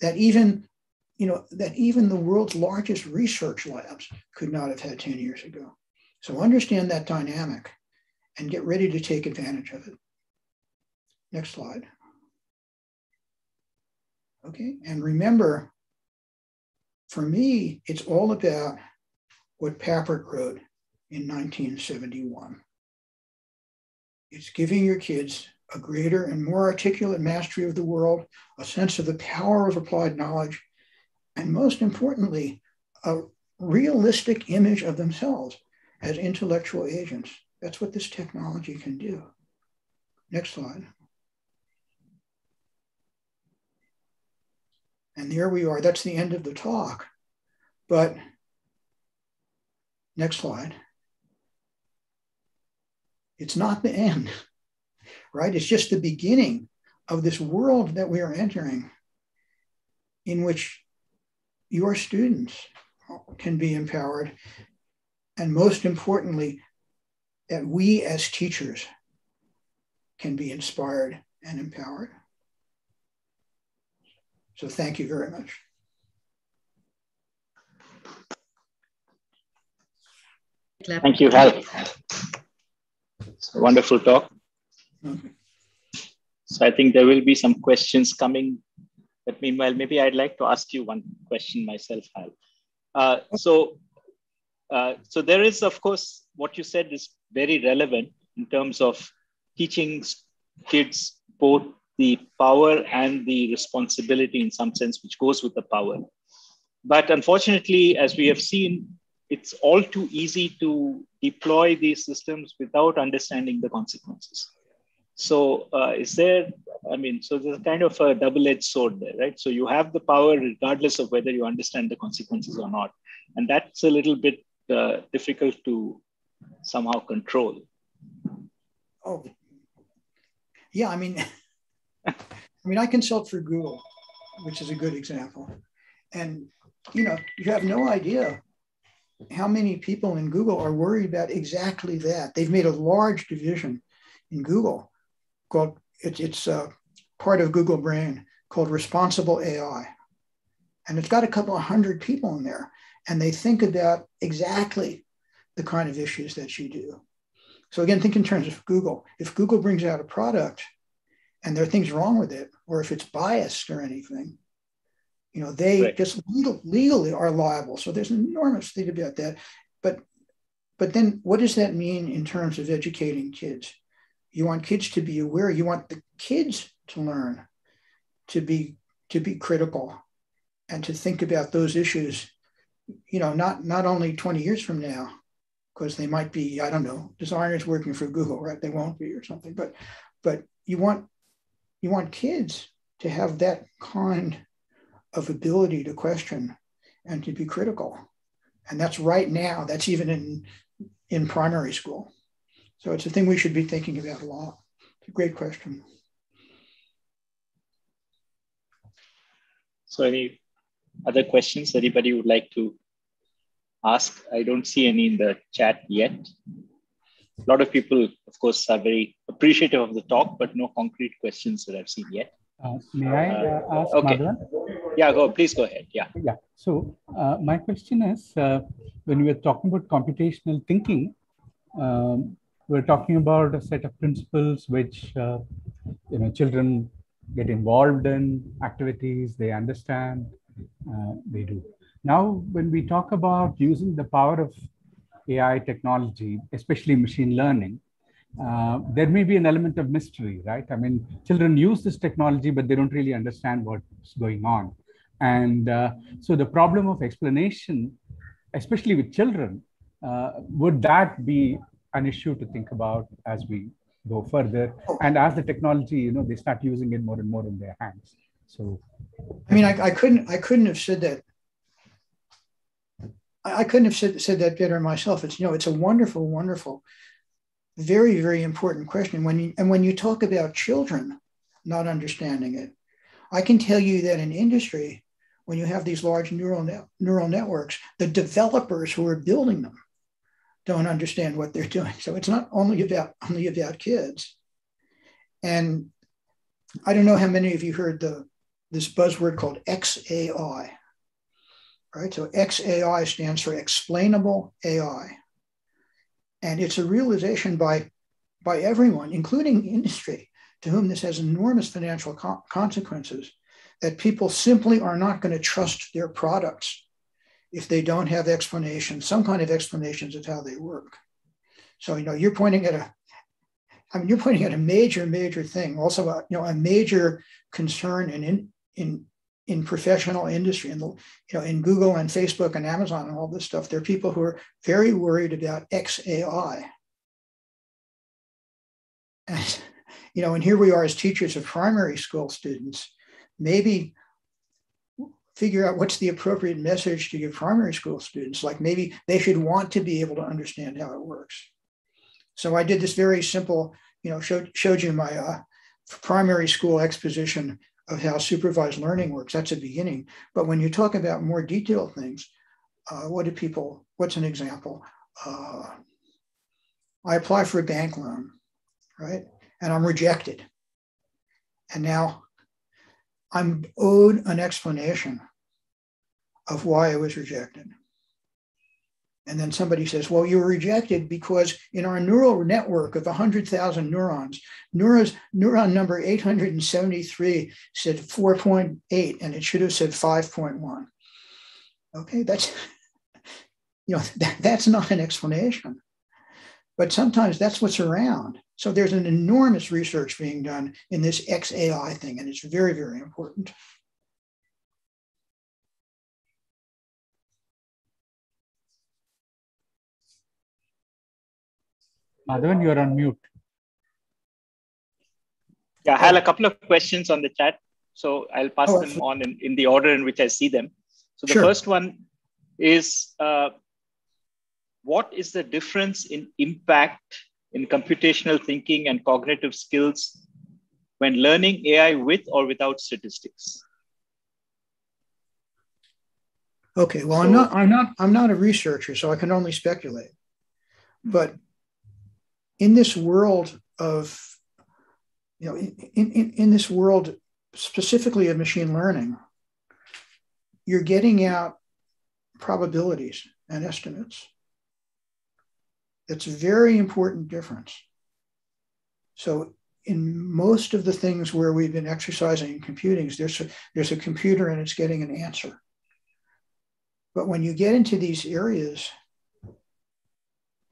that even, you know, that even the world's largest research labs could not have had 10 years ago. So understand that dynamic and get ready to take advantage of it. Next slide. Okay, and remember, for me, it's all about what Papert wrote in 1971. It's giving your kids a greater and more articulate mastery of the world, a sense of the power of applied knowledge, and most importantly, a realistic image of themselves as intellectual agents. That's what this technology can do. Next slide. And there we are. That's the end of the talk. But next slide. It's not the end, right? It's just the beginning of this world that we are entering in which your students can be empowered. And most importantly, that we as teachers can be inspired and empowered. So thank you very much. Thank you, Hal. It's a wonderful talk. Okay. So I think there will be some questions coming. But meanwhile, maybe I'd like to ask you one question myself, Hal. Uh, so uh, so there is, of course, what you said is very relevant in terms of teaching kids both the power and the responsibility in some sense, which goes with the power. But unfortunately, as we have seen, it's all too easy to deploy these systems without understanding the consequences. So, uh, is there, I mean, so there's kind of a double edged sword there, right? So, you have the power regardless of whether you understand the consequences or not. And that's a little bit uh, difficult to somehow control. Oh, yeah. I mean, I mean, I consult for Google, which is a good example. And, you know, you have no idea how many people in Google are worried about exactly that. They've made a large division in Google called, it, it's uh, part of Google Brain called Responsible AI. And it's got a couple of hundred people in there. And they think about exactly the kind of issues that you do. So again, think in terms of Google. If Google brings out a product and there are things wrong with it, or if it's biased or anything, you know, they right. just legal, legally are liable. So there's an enormous thing about that. But but then what does that mean in terms of educating kids? You want kids to be aware, you want the kids to learn to be to be critical and to think about those issues, you know, not not only 20 years from now, because they might be, I don't know, designers working for Google, right? They won't be or something, but but you want you want kids to have that kind of ability to question and to be critical. And that's right now, that's even in, in primary school. So it's a thing we should be thinking about a lot. It's a great question. So any other questions anybody would like to ask? I don't see any in the chat yet. A lot of people, of course, are very appreciative of the talk, but no concrete questions that I've seen yet. Uh, may I uh, ask okay. Madhavan? Yeah, go. Please go ahead. Yeah. Yeah. So uh, my question is, uh, when we are talking about computational thinking, um, we're talking about a set of principles which uh, you know children get involved in activities they understand uh, they do. Now, when we talk about using the power of AI technology, especially machine learning, uh, there may be an element of mystery, right? I mean, children use this technology, but they don't really understand what's going on. And uh, so the problem of explanation, especially with children, uh, would that be an issue to think about as we go further oh. and as the technology, you know, they start using it more and more in their hands. So, I mean, I, I couldn't, I couldn't have said that. I, I couldn't have said, said that better myself. It's, you know, it's a wonderful, wonderful very, very important question. When you, and when you talk about children not understanding it, I can tell you that in industry, when you have these large neural, net, neural networks, the developers who are building them don't understand what they're doing. So it's not only about only about kids. And I don't know how many of you heard the this buzzword called XAI. Right? So XAI stands for explainable AI. And it's a realization by, by everyone, including industry, to whom this has enormous financial co- consequences, that people simply are not going to trust their products if they don't have explanations, some kind of explanations of how they work. So, you know, you're pointing at a, I mean, you're pointing at a major, major thing, also, a, you know, a major concern in, in, in in professional industry and you know in google and facebook and amazon and all this stuff there are people who are very worried about xai and you know and here we are as teachers of primary school students. Maybe figure out what's the appropriate message to give primary school students like maybe they should want to be able to understand how it works so i did this very simple you know showed, showed you my uh, primary school exposition of how supervised learning works. That's a beginning. But when you talk about more detailed things, uh, what do people, what's an example? Uh, I apply for a bank loan, right? And I'm rejected. And now I'm owed an explanation of why I was rejected. And then somebody says, well, you were rejected because in our neural network of 100,000 neurons, neurons, neuron number 873 said 4.8 and it should have said 5.1. Okay, that's you know, that, that's not an explanation. But sometimes that's what's around. So there's an enormous research being done in this XAI thing, and it's very, very important. Madhavan, you're on mute. Yeah, I had a couple of questions on the chat. So I'll pass oh, them on in, in the order in which I see them. So the sure. first one is uh, what is the difference in impact in computational thinking and cognitive skills when learning AI with or without statistics? Okay, well, so, I'm not, I'm not, I'm not a researcher, so I can only speculate. But in this world of, you know, in, in, in this world specifically of machine learning, you're getting out probabilities and estimates. It's a very important difference. So in most of the things where we've been exercising in computing, there's a, there's a computer and it's getting an answer. But when you get into these areas,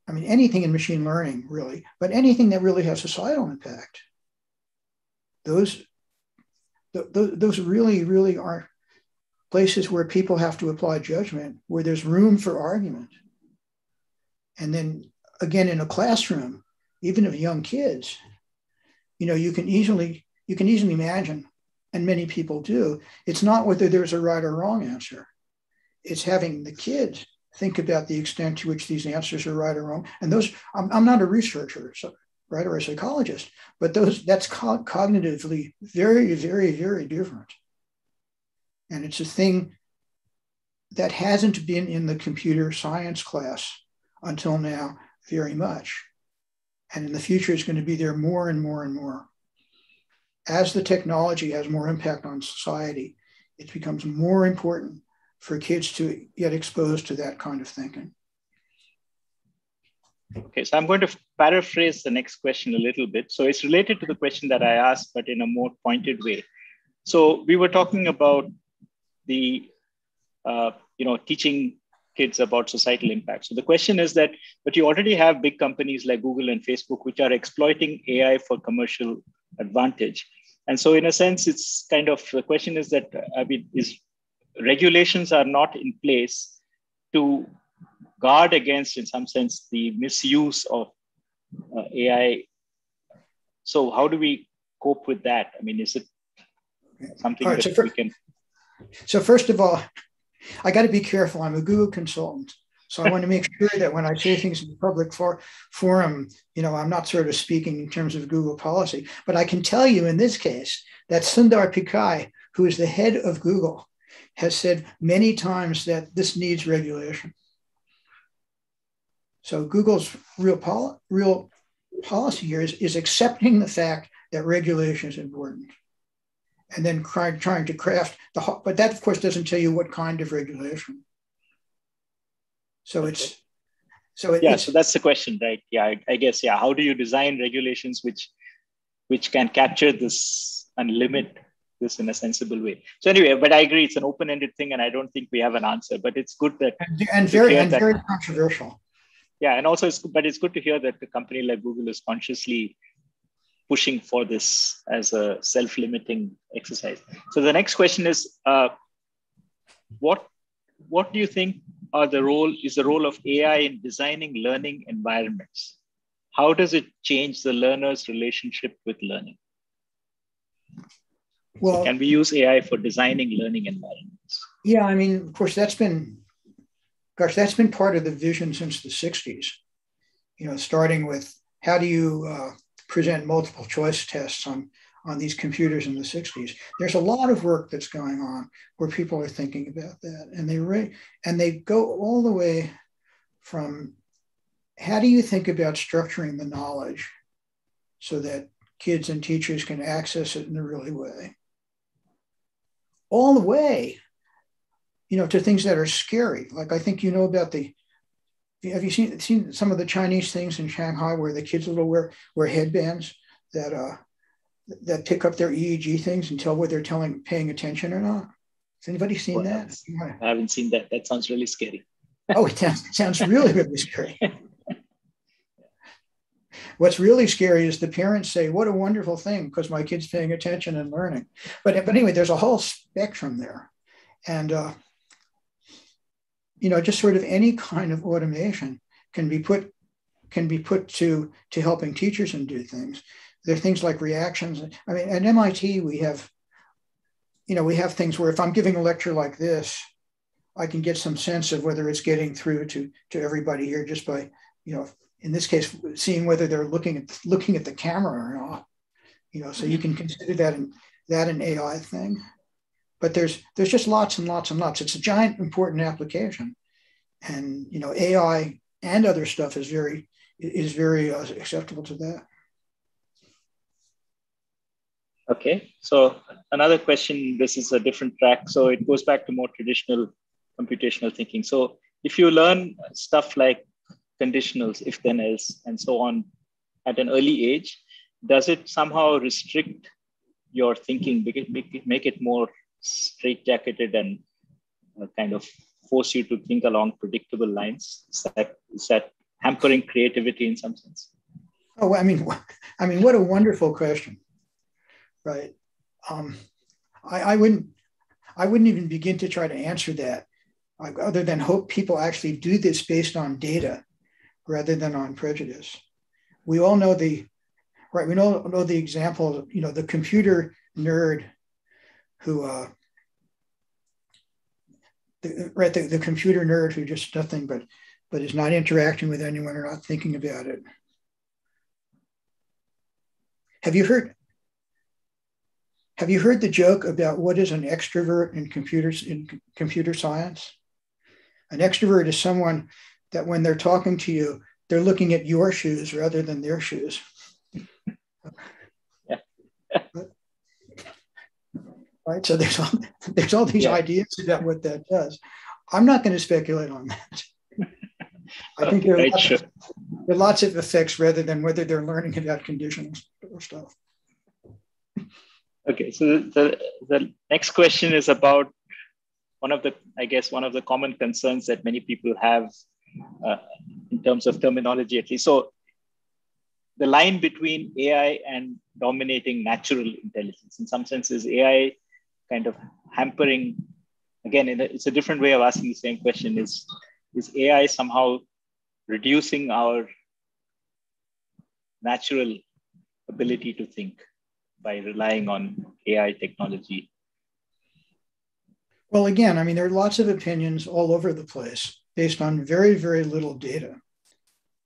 I mean, anything in machine learning, really, but anything that really has societal impact, those, th- those really, really are places where people have to apply judgment, where there's room for argument. And then again, in a classroom, even of young kids, you know, you can easily, you can easily imagine, and many people do, it's not whether there's a right or wrong answer. It's having the kids think about the extent to which these answers are right or wrong. And those, I'm, I'm not a researcher, so, right, or a psychologist, but those that's co- cognitively very, very, very different. And it's a thing that hasn't been in the computer science class until now very much. And in the future, it's going to be there more and more and more. As the technology has more impact on society, it becomes more important for kids to get exposed to that kind of thinking. Okay, so I'm going to paraphrase the next question a little bit. So it's related to the question that I asked, but in a more pointed way. So we were talking about the, uh, you know, teaching kids about societal impact. So the question is that, but you already have big companies like Google and Facebook, which are exploiting AI for commercial advantage. And so in a sense, it's kind of, the question is that, I mean, is regulations are not in place to guard against, in some sense, the misuse of uh, AI. So, how do we cope with that? I mean, is it something right, that so we can? So, first of all, I got to be careful. I'm a Google consultant. So I want to make sure that when I say things in the public for, forum, you know, I'm not sort of speaking in terms of Google policy. But I can tell you in this case that Sundar Pichai, who is the head of Google, has said many times that this needs regulation. So Google's real, pol- real policy here is, is accepting the fact that regulation is important and then trying, trying to craft the, but that of course doesn't tell you what kind of regulation. So it's, so it, yeah, so that's the question, right? Yeah, I, I guess, yeah. How do you design regulations which, which can capture this and limit this in a sensible way. So anyway, but I agree, it's an open-ended thing, and I don't think we have an answer. But it's good that and, and very and very controversial. Yeah, and also, it's, but it's good to hear that a company like Google is consciously pushing for this as a self-limiting exercise. So the next question is, uh, what what do you think are the role is the role of AI in designing learning environments? How does it change the learner's relationship with learning? Well, can we use AI for designing learning environments? Yeah, I mean, of course, that's been, gosh, that's been part of the vision since the 60s. You know, starting with how do you uh, present multiple choice tests on, on these computers in the 60s. There's a lot of work that's going on where people are thinking about that. And they, re- and they go all the way from how do you think about structuring the knowledge so that kids and teachers can access it in a really way? All the way, you know, to things that are scary. Like I think you know about the. Have you seen seen some of the Chinese things in Shanghai where the kids will wear wear headbands that uh that pick up their EEG things and tell whether they're telling paying attention or not? Has anybody seen well, that? I haven't seen that. That sounds really scary. oh, it sounds, sounds really, really scary. What's really scary is the parents say, "What a wonderful thing," because my kid's paying attention and learning. But but anyway, there's a whole spectrum there, and uh, you know, just sort of any kind of automation can be put can be put to to helping teachers and do things. There are things like reactions. I mean, at MIT we have, you know, we have things where if I'm giving a lecture like this, I can get some sense of whether it's getting through to to everybody here just by, you know, in this case, seeing whether they're looking at looking at the camera or not. You know, so you can consider that an, that an AI thing. But there's there's just lots and lots and lots. It's a giant important application, and you know, AI and other stuff is very is very uh, acceptable to that. Okay, so another question. This is a different track, so it goes back to more traditional computational thinking. So if you learn stuff like conditionals, if then else, and so on at an early age, does it somehow restrict your thinking, make it, make it, more straitjacketed and uh, kind of force you to think along predictable lines? Is that, is that hampering creativity in some sense? Oh, I mean, I mean, what a wonderful question, right? Um, I, I wouldn't, I wouldn't even begin to try to answer that, other than hope people actually do this based on data rather than on prejudice. We all know the right. We know know the example. You know, the computer nerd who, uh, the, right, the, the computer nerd who just nothing but but is not interacting with anyone or not thinking about it. Have you heard? Have you heard the joke about what is an extrovert in computers in computer science? An extrovert is someone that when they're talking to you, they're looking at your shoes rather than their shoes. Yeah. right. So there's all, there's all these yeah. ideas about what that does. I'm not going to speculate on that. I think there are, lots of, there are lots of effects rather than whether they're learning about conditions or stuff. Okay, so the, the next question is about one of the, I guess, one of the common concerns that many people have uh, in terms of terminology at least. So the line between AI and dominating natural intelligence, in some senses, AI kind of hampering, again, it's a different way of asking the same question is, is AI somehow reducing our natural ability to think by relying on AI technology? Well, again, I mean, there are lots of opinions all over the place based on very, very little data.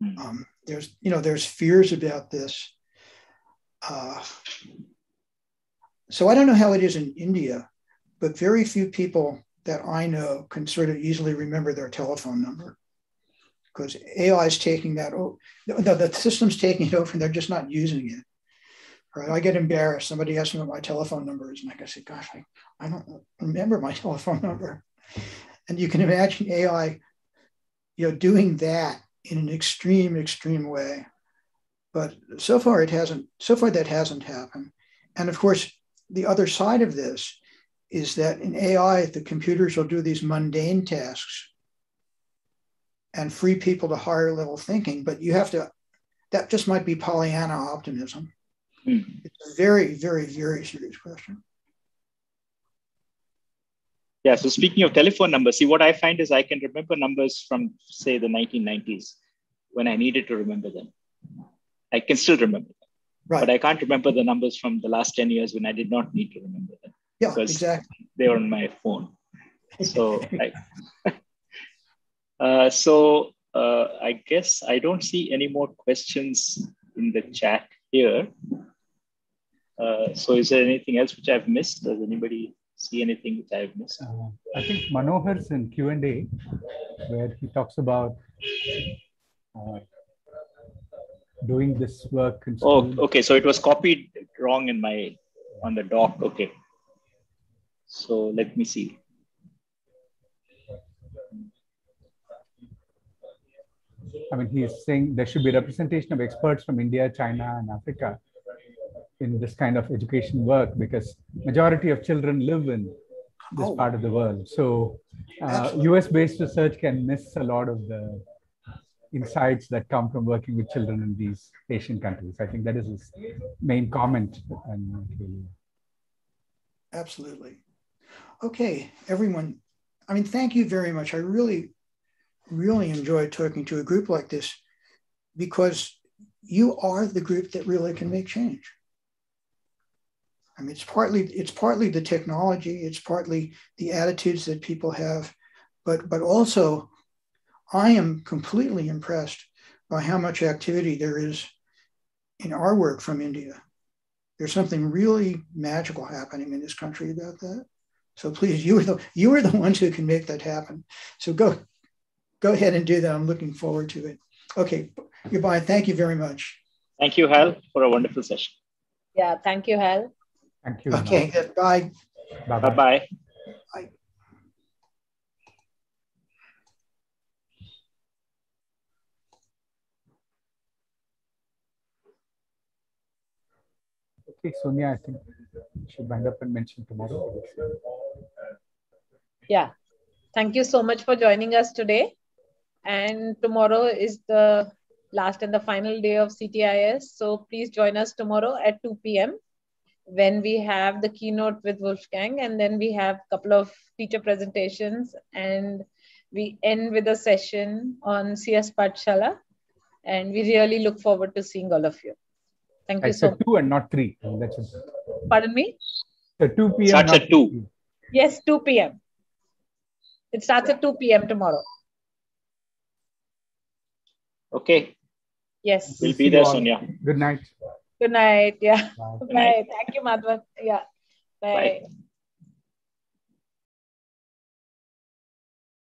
Hmm. Um, there's, you know, there's fears about this. Uh, so I don't know how it is in India, but very few people that I know can sort of easily remember their telephone number because AI is taking that. Oh, the, the system's taking it over and they're just not using it. Right? I get embarrassed. Somebody asks me what my telephone number is, and I say, "Gosh, I, I don't remember my telephone number." And you can imagine AI you know, doing that in an extreme, extreme way. But so far it hasn't, so far that hasn't happened. And of course, the other side of this is that in AI, the computers will do these mundane tasks and free people to higher level thinking. But you have to, that just might be Pollyanna optimism. Mm. It's a very, very, very serious question. Yeah. So speaking of telephone numbers, see what I find is I can remember numbers from say the 1990s when I needed to remember them. I can still remember them, right. but I can't remember the numbers from the last 10 years when I did not need to remember them. Yeah, exactly. They were on my phone. So, I, uh, so uh, I guess I don't see any more questions in the chat here. Uh, so, is there anything else which I've missed? Does anybody see anything which I've missed? Uh, I think Manohar's in Q and A, where he talks about uh, doing this work. In oh, okay. So it was copied wrong in my on the doc. Okay. So let me see. I mean, he's saying there should be representation of experts from India, China, and Africa in this kind of education work because majority of children live in this oh. part of the world. So uh, US based research can miss a lot of the insights that come from working with children in these Asian countries. I think that is his main comment. And Absolutely. Okay, everyone. I mean, thank you very much. I really, really enjoyed talking to a group like this because you are the group that really can make change. I mean, it's partly it's partly the technology, it's partly the attitudes that people have, but but also, I am completely impressed by how much activity there is in our work from India. There's something really magical happening in this country about that. So please, you are the you are the ones who can make that happen. So go go ahead and do that. I'm looking forward to it. Okay, goodbye. Thank you very much. Thank you, Hal, for a wonderful session. Yeah, thank you, Hal. Thank you. Okay, bye. Bye bye. Bye. Okay, Sonia, I think should wind up and mention tomorrow. Yeah. Thank you so much for joining us today. And tomorrow is the last and the final day of CTIS. So please join us tomorrow at 2 p.m. when we have the keynote with Wolfgang, and then we have a couple of teacher presentations, and we end with a session on CSpathshala. And we really look forward to seeing all of you. Thank you I so said much. two and not three. That's it. Pardon me? So 2 p.m. Starts at 2. 3. Yes, 2 p.m. It starts at 2 p.m. tomorrow. Okay. Yes. We'll be there, all. Sonia. Good night. Good night. Yeah. Bye. Bye. Thank you, Madhavan. Yeah. Bye. Bye.